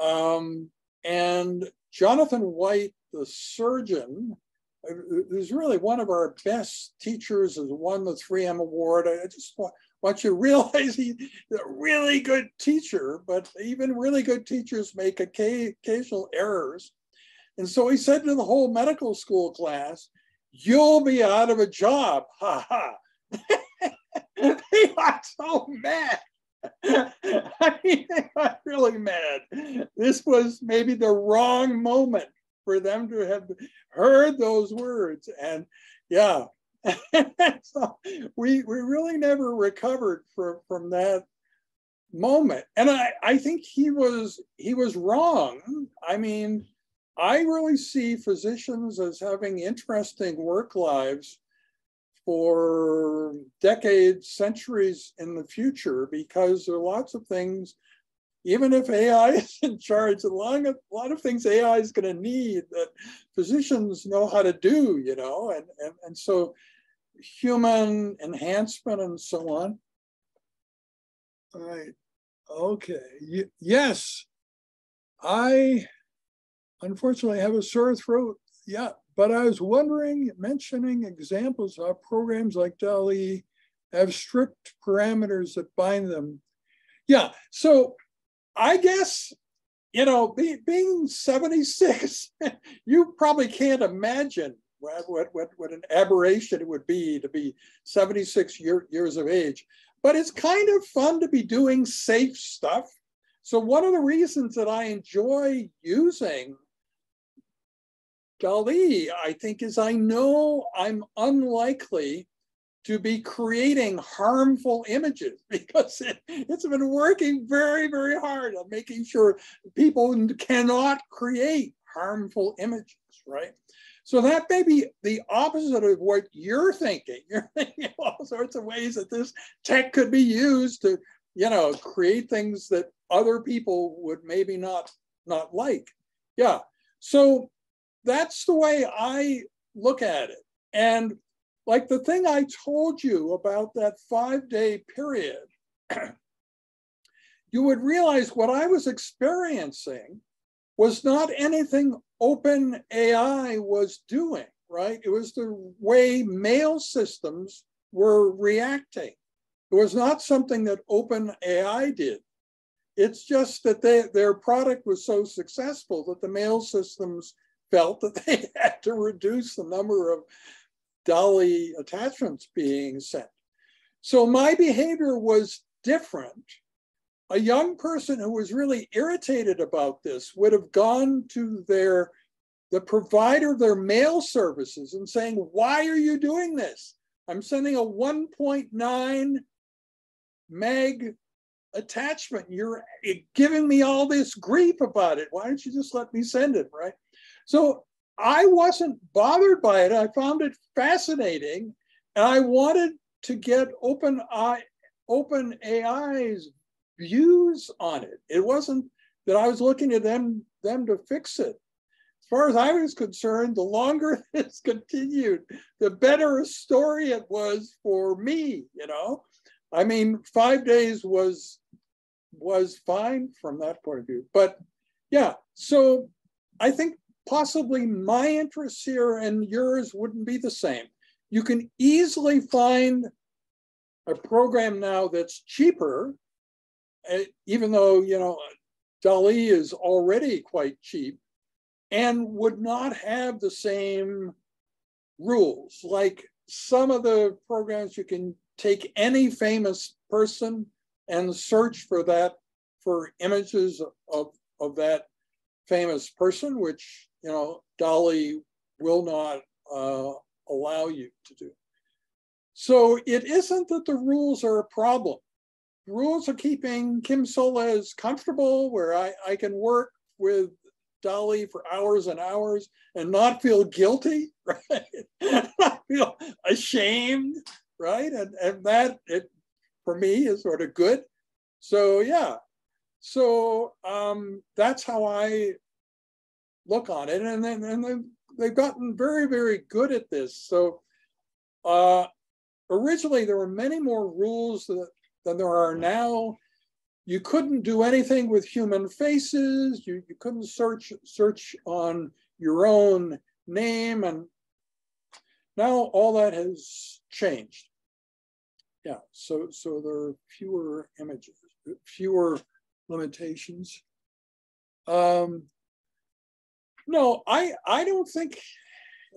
Speaker 1: um, and Jonathan White, the surgeon, who's really one of our best teachers, has won the 3M award. I just want, want you to realize he's a really good teacher, but even really good teachers make occasional errors. And so he said to the whole medical school class, you'll be out of a job. Ha ha. they got so mad. I mean, they got really mad. This was maybe the wrong moment for them to have heard those words. And yeah, so we we really never recovered from from that moment. And I, I think he was he was wrong. I mean, I really see physicians as having interesting work lives for decades, centuries in the future, because there are lots of things, even if AI is in charge, a lot of, things AI is going to need that physicians know how to do, you know, and, and, and so human enhancement and so on. All right. Okay. Y yes. I unfortunately I have a sore throat. Yeah. But I was wondering, mentioning examples of programs like DALL-E have strict parameters that bind them. Yeah. So I guess, you know, be, being 76, you probably can't imagine what, what, what, what an aberration it would be to be 76 year, years of age. But it's kind of fun to be doing safe stuff. So one of the reasons that I enjoy using DALL-E, I think, is I know I'm unlikely to be creating harmful images because it, has been working very, very hard on making sure people cannot create harmful images, right? So that may be the opposite of what you're thinking. You're thinking all sorts of ways that this tech could be used to, you know, create things that other people would maybe not not like. Yeah. So that's the way I look at it. And like the thing I told you about that five day period, you would realize what I was experiencing was not anything open AI was doing, right? It was the way mail systems were reacting. It was not something that open AI did. It's just that they, their product was so successful that the mail systems felt that they had to reduce the number of DALL-E attachments being sent. So my behavior was different. A young person who was really irritated about this would have gone to their the provider of their mail services and saying, why are you doing this? I'm sending a 1.9 meg attachment. You're giving me all this grief about it. Why don't you just let me send it, right? So I wasn't bothered by it. I found it fascinating, and I wanted to get open eye, OpenAI's views on it. It wasn't that I was looking at them them to fix it. As far as I was concerned, the longer this continued, the better a story it was for me. You know, I mean, five days was was fine from that point of view. But yeah, so I think possibly my interests here and yours wouldn't be the same. You can easily find a program now that's cheaper, eh, even though, you know, DALL-E is already quite cheap and would not have the same rules. Like some of the programs, you can take any famous person and search for that, for images of, of that famous person, which you know, DALL-E will not uh, allow you to do. So it isn't that the rules are a problem. The rules are keeping Kim Solez comfortable where I, I can work with DALL-E for hours and hours and not feel guilty, right? not feel ashamed, right? And, and that, it, for me, is sort of good. So yeah, so um, that's how I look on it. And then, and then they've gotten very, very good at this. So uh, originally there were many more rules that, than there are now. You couldn't do anything with human faces. You, you couldn't search search on your own name. And now all that has changed. Yeah, so, so there are fewer images, fewer limitations. Um, no, I I don't think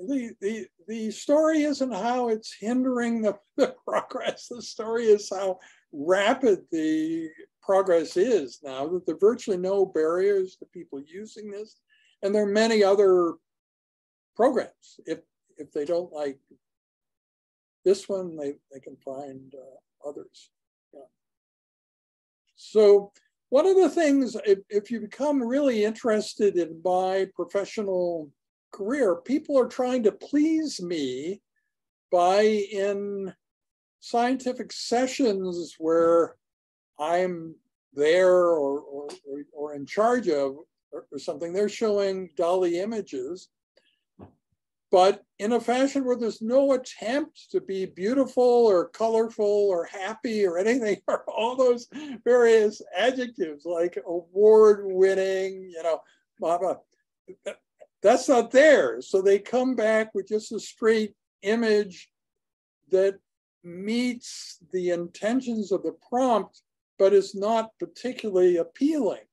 Speaker 1: the the the story isn't how it's hindering the, the progress. The story is how rapid the progress is now that there are virtually no barriers to people using this. And there are many other programs. If if they don't like this one, they, they can find uh, others. Yeah. So one of the things, if, if you become really interested in my professional career, people are trying to please me by in scientific sessions where I'm there or, or, or in charge of or, or something, they're showing DALL-E images but in a fashion where there's no attempt to be beautiful or colorful or happy or anything, or all those various adjectives like award winning, you know, blah, blah. That's not there. So they come back with just a straight image that meets the intentions of the prompt, but is not particularly appealing.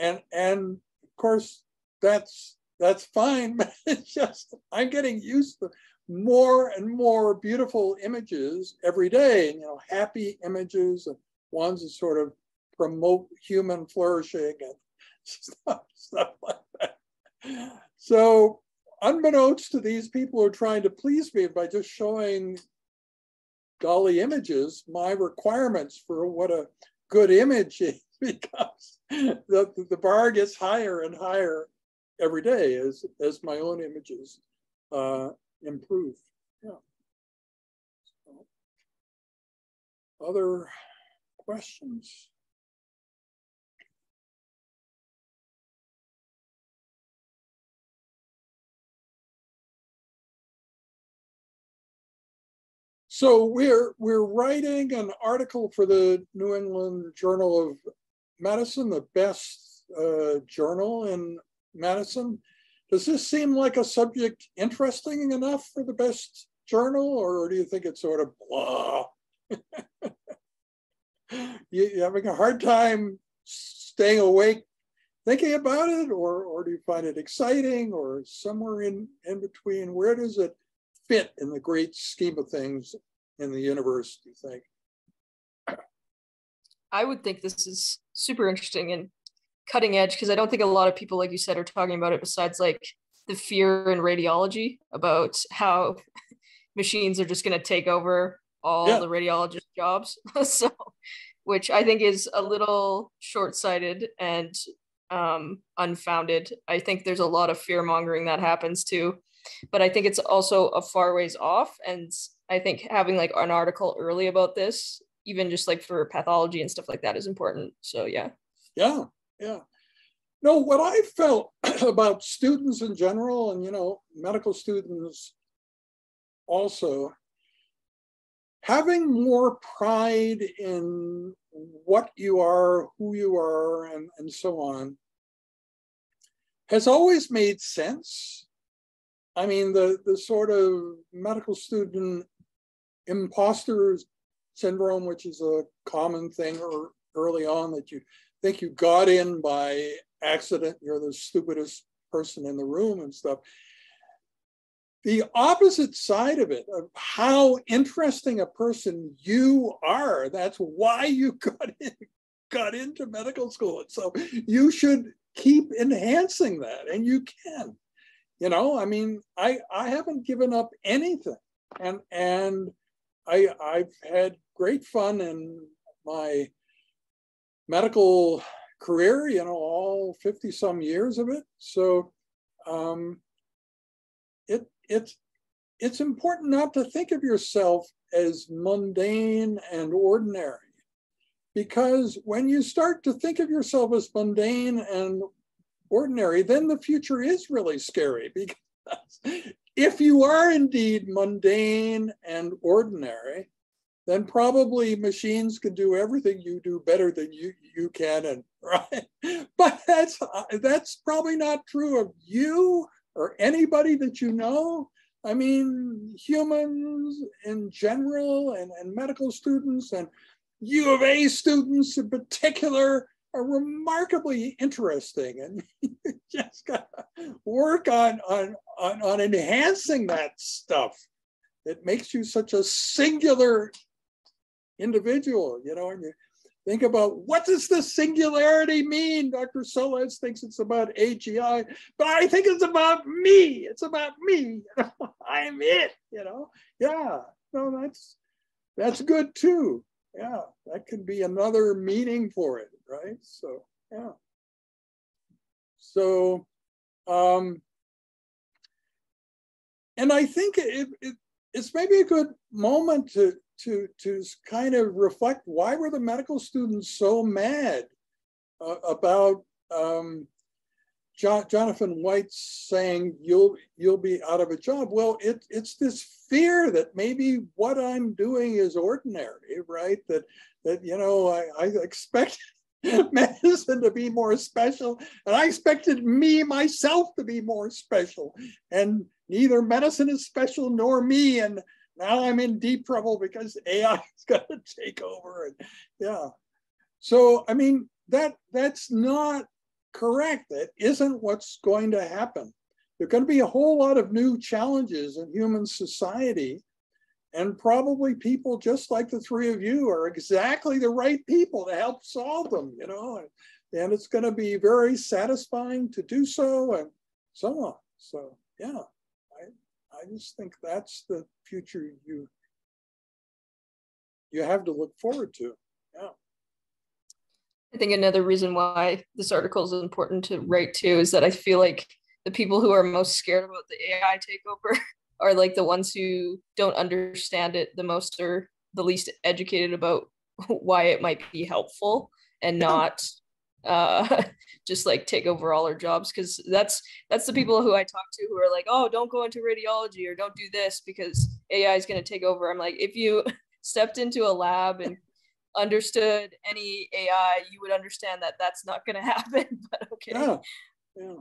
Speaker 1: And, and of course, that's that's fine, but it's just, I'm getting used to more and more beautiful images every day, you know, happy images and ones that sort of promote human flourishing and stuff, stuff like that. So unbeknownst to these people who are trying to please me by just showing DALL-E images, my requirements for what a good image is becomes, the, the bar gets higher and higher every day as as my own images uh, improve. Yeah. Other questions? So we're we're writing an article for the New England Journal of Medicine, the best uh, journal in medicine. Does this seem like a subject interesting enough for the best journal, or do you think it's sort of blah? you, you having a hard time staying awake thinking about it, or, or do you find it exciting, or somewhere in, in between? Where does it fit in the great scheme of things in the universe, do you think?
Speaker 3: I would think this is super interesting and cutting edge because I don't think a lot of people, like you said, are talking about it besides like the fear in radiology about how machines are just going to take over all yeah. the radiologist jobs. so, which I think is a little short sighted and um, unfounded. I think there's a lot of fear mongering that happens too. But I think it's also a far ways off. And I think having like an article early about this, even just like for pathology and stuff like that, is important. So, yeah.
Speaker 1: Yeah yeah. No, what I felt about students in general, and you know, medical students also, having more pride in what you are, who you are, and, and so on, has always made sense. I mean, the, the sort of medical student imposter syndrome, which is a common thing or early on that you think you got in by accident, you're the stupidest person in the room and stuff. The opposite side of it, of how interesting a person you are, that's why you got in, got into medical school. And so you should keep enhancing that, and you can. You know, I mean, I I haven't given up anything, and and I I've had great fun in my medical career, you know, all 50 some years of it. So um, it, it's, it's important not to think of yourself as mundane and ordinary because when you start to think of yourself as mundane and ordinary, then the future is really scary because if you are indeed mundane and ordinary, then probably machines can do everything you do better than you you can and right? But that's uh, that's probably not true of you or anybody that you know. I mean humans in general and, and medical students and u of a students in particular are remarkably interesting and you just got to work on, on on on enhancing that stuff. It makes you such a singular individual, you know, and you think about what does the singularity mean? Dr. Solez thinks it's about AGI, but I think it's about me. It's about me. I'm it, you know. Yeah, no, that's that's good too. Yeah, that could be another meaning for it, right? So yeah. So um and I think it, it it's maybe a good moment to to to kind of reflect why were the medical students so mad uh, about um, John, Jonathan White saying you'll you'll be out of a job. Well, it, it's this fear that maybe what I'm doing is ordinary, right? That that you know I, I expect medicine to be more special, and I expected me myself to be more special, and neither medicine is special nor me, and now I'm in deep trouble because AI is going to take over. And yeah. So, I mean, that that's not correct. That isn't what's going to happen. There are going to be a whole lot of new challenges in human society. And probably people just like the three of you are exactly the right people to help solve them, you know, and, and it's going to be very satisfying to do so and so on. So, yeah. I just think that's the future you you have to look forward to. Yeah.
Speaker 3: I think another reason why this article is important to write too is that I feel like the people who are most scared about the AI takeover are like the ones who don't understand it the most or the least educated about why it might be helpful and not uh, just like take over all our jobs because that's that's the mm. people who I talk to who are like, oh, don't go into radiology or don't do this because AI is going to take over. I'm like, if you stepped into a lab and understood any AI, you would understand that that's not going to happen. but okay.
Speaker 1: Yeah. Yeah.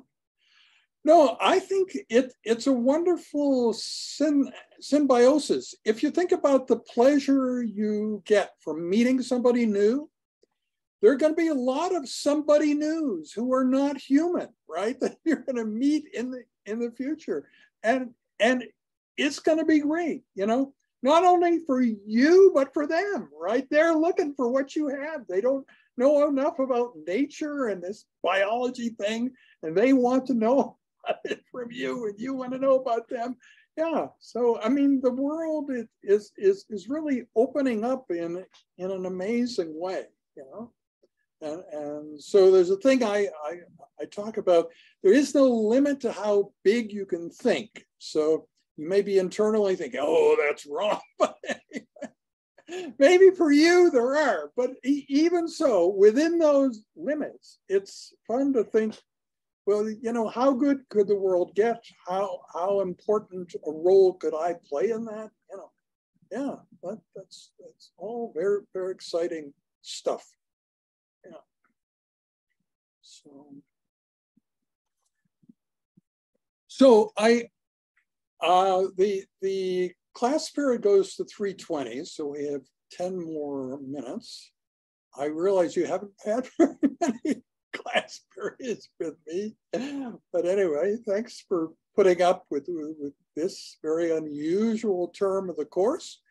Speaker 1: No, I think it it's a wonderful syn, symbiosis. If you think about the pleasure you get from meeting somebody new, there are going to be a lot of somebody news who are not human, right? That you're going to meet in the in the future, and and it's going to be great, you know, not only for you but for them, right? They're looking for what you have. They don't know enough about nature and this biology thing, and they want to know from you, and you want to know about them. Yeah. So I mean, the world is is is really opening up in in an amazing way, you know. And, and so there's a thing I, I, I talk about, there is no limit to how big you can think. So you may be internally thinking, oh, that's wrong. Maybe for you there are, but even so, within those limits, it's fun to think, well, you know, how good could the world get? How how important a role could I play in that? You know, yeah, that, that's that's all very very exciting stuff. So, so I, uh, the, the class period goes to 320, so we have 10 more minutes. I realize you haven't had very many class periods with me, but anyway, thanks for putting up with, with this very unusual term of the course.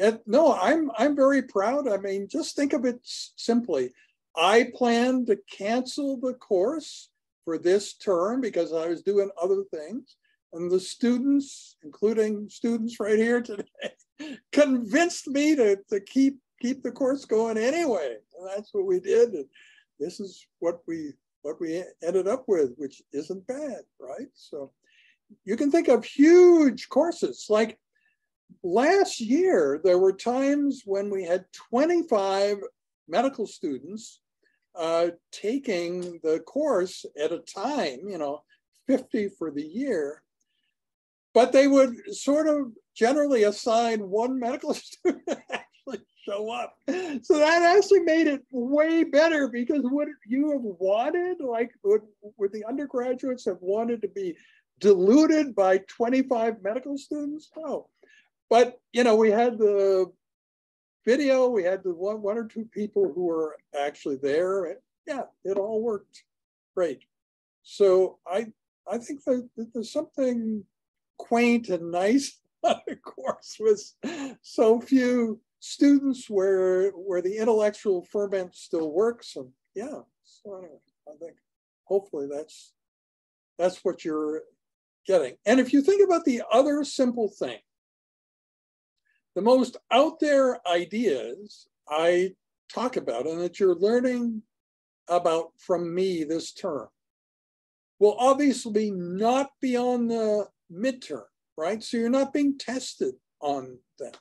Speaker 1: And no, I'm I'm very proud. I mean, just think of it simply. I planned to cancel the course for this term because I was doing other things. And the students, including students right here today, convinced me to, to keep keep the course going anyway. And that's what we did. And this is what we what we ended up with, which isn't bad, right? So you can think of huge courses like last year, there were times when we had 25 medical students uh, taking the course at a time, you know, 50 for the year. but they would sort of generally assign one medical student to actually show up. So that actually made it way better because what you have wanted, like would, would the undergraduates have wanted to be diluted by 25 medical students? No. But you know, we had the video, we had one, one or two people who were actually there. And Yeah, it all worked great. So I I think that, that there's something quaint and nice of course with so few students where where the intellectual ferment still works and yeah so anyway i think hopefully that's that's what you're getting and if you think about the other simple thing the most out there ideas i talk about and that you're learning about from me this term will obviously not be on the midterm, right? So you're not being tested on them.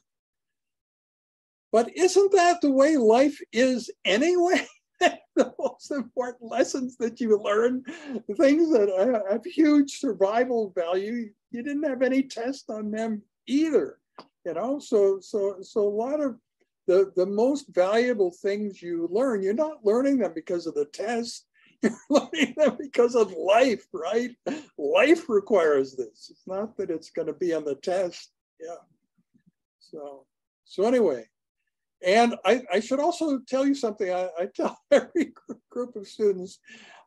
Speaker 1: But isn't that the way life is anyway? the most important lessons that you learn, the things that uh, have huge survival value, you didn't have any test on them either. You know, so so so a lot of the the most valuable things you learn, you're not learning them because of the test. You're learning them because of life, right? Life requires this. It's not that it's going to be on the test. Yeah. So, so anyway, and I, I should also tell you something. I, I tell every group of students,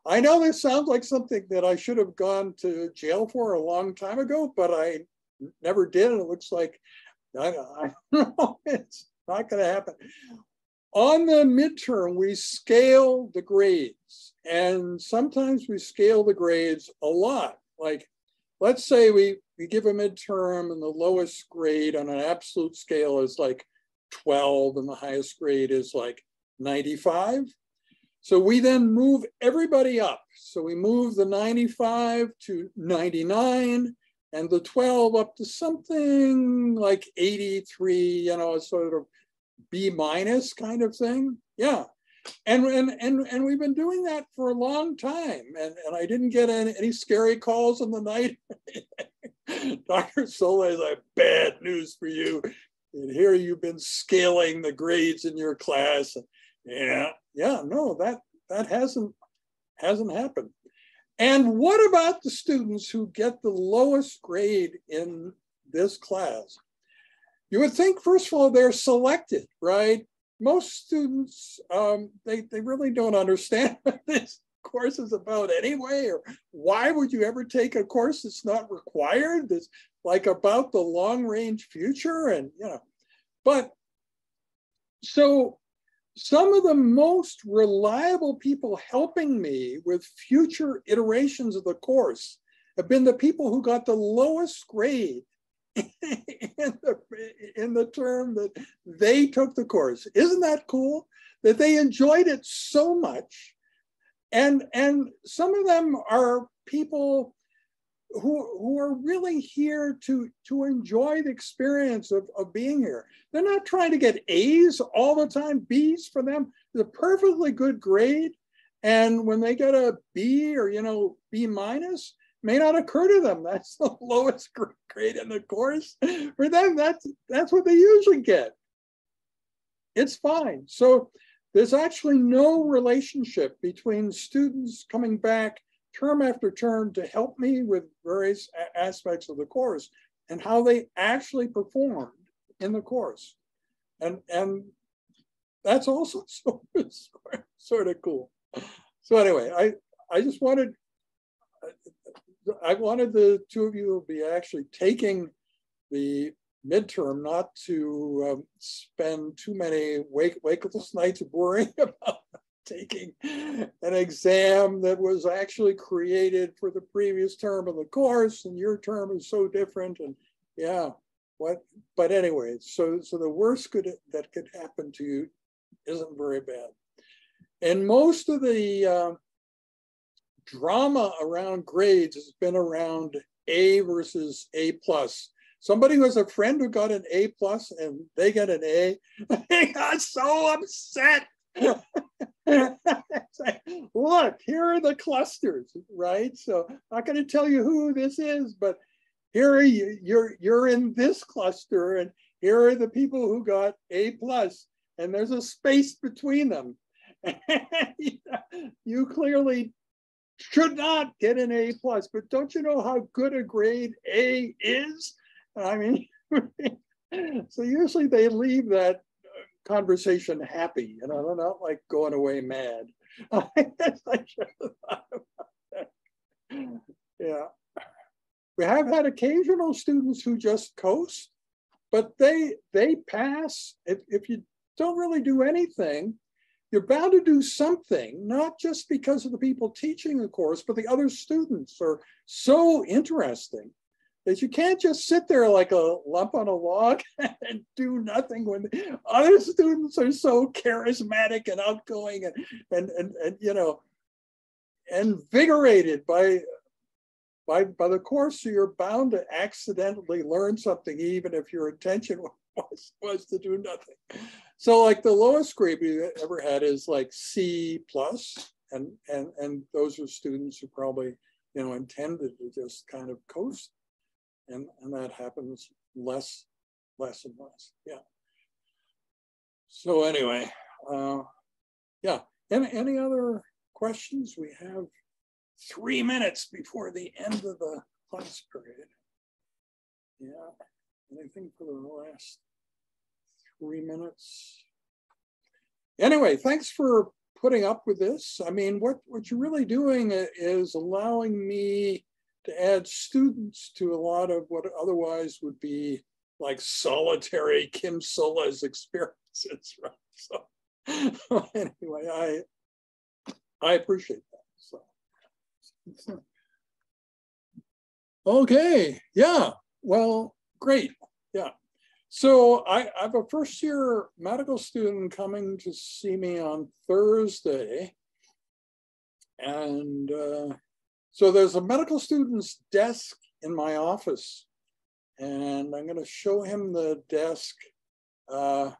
Speaker 1: I know this sounds like something that I should have gone to jail for a long time ago, but I never did. And it looks like I, I don't know, it's not going to happen. On the midterm, we scale the grades, and sometimes we scale the grades a lot. Like, let's say we, we give a midterm, and the lowest grade on an absolute scale is like 12, and the highest grade is like 95. So we then move everybody up. So we move the 95 to 99 and the 12 up to something like 83, you know, a sort of B minus kind of thing. Yeah. And, and, and, and we've been doing that for a long time. And, and I didn't get any, any scary calls in the night. Dr. Solez, I like, bad news for you. And here you've been scaling the grades in your class. Yeah, yeah, no, that that hasn't hasn't happened. And what about the students who get the lowest grade in this class? You would think, first of all, they're selected, right? Most students, um, they, they really don't understand what this course is about anyway, or why would you ever take a course that's not required, that's like about the long range future and, you know, but so some of the most reliable people helping me with future iterations of the course have been the people who got the lowest grade in the, in the term that they took the course. Isn't that cool? That they enjoyed it so much. And, and some of them are people who, who are really here to, to enjoy the experience of, of being here. They're not trying to get A's all the time, B's for them is a perfectly good grade. And when they get a B or, you know, B minus, may not occur to them. That's the lowest grade in the course. For them, that's that's what they usually get. It's fine. So there's actually no relationship between students coming back term after term to help me with various aspects of the course and how they actually performed in the course. And, and that's also sort of, sort of cool. So anyway, I, I just wanted I wanted the two of you to be actually taking the midterm, not to um, spend too many wake, wakeless nights worrying about taking an exam that was actually created for the previous term of the course, and your term is so different. And yeah, what? But anyway, so so the worst could that could happen to you isn't very bad. And most of the uh, drama around grades has been around A versus A plus. Somebody who has a friend who got an A plus and they get an A, they got so upset. Look, here are the clusters, right? So I'm not going to tell you who this is, but here are you, you're you're in this cluster, and here are the people who got A plus, and there's a space between them. you clearly should not get an A plus, but don't you know how good a grade A is? I mean, so usually they leave that conversation happy, and I'm not like going away mad. yeah. We have had occasional students who just coast, but they they pass. If, if you don't really do anything, you're bound to do something, not just because of the people teaching the course, but the other students are so interesting you can't just sit there like a lump on a log and do nothing when other students are so charismatic and outgoing and, and, and, and you know, invigorated by, by, by the course. So you're bound to accidentally learn something, even if your intention was, was to do nothing. So like the lowest grade we ever had is like C plus, and and and those are students who probably you know intended to just kind of coast, and and that happens less, less and less. Yeah. So anyway, uh, yeah. Any any other questions? We have three minutes before the end of the class period. Yeah. Anything for the last three minutes. Anyway, thanks for putting up with this. I mean, what, what you're really doing is allowing me to add students to a lot of what otherwise would be like solitary Kim Solez experiences, right? So anyway, I I appreciate that. So okay, yeah, well, great, yeah. So I, I, have a first year medical student coming to see me on Thursday. And uh, so there's a medical student's desk in my office. And I'm going to show him the desk, uh,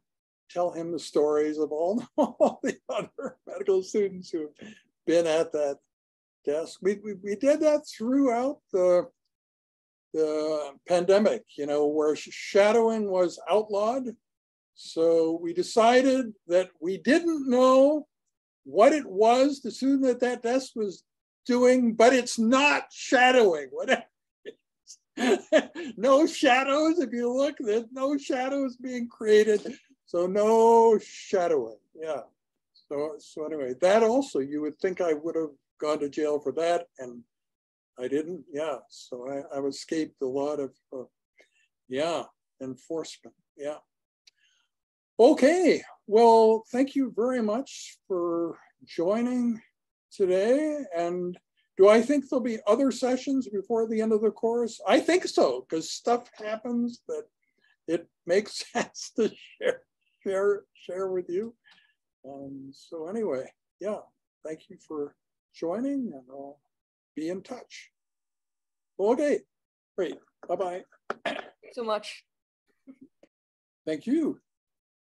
Speaker 1: tell him the stories of all, all the other medical students who have been at that desk. We, we, we did that throughout the the pandemic, you know, where shadowing was outlawed. So we decided that we didn't know what it was the student at that desk was doing, but it's not shadowing, whatever. no shadows. If you look, there's no shadows being created. So no shadowing. Yeah. So so anyway, that also you would think I would have gone to jail for that and I didn't, yeah. So I, I've escaped a lot of, uh, yeah, enforcement. Yeah. Okay. Well, thank you very much for joining today. And do I think there'll be other sessions before the end of the course? I think so, because stuff happens that it makes sense to share, share, share with you. Um, so anyway, yeah, thank you for joining and I'll be in touch. Okay, great. Bye bye.
Speaker 3: so much.
Speaker 1: Thank you.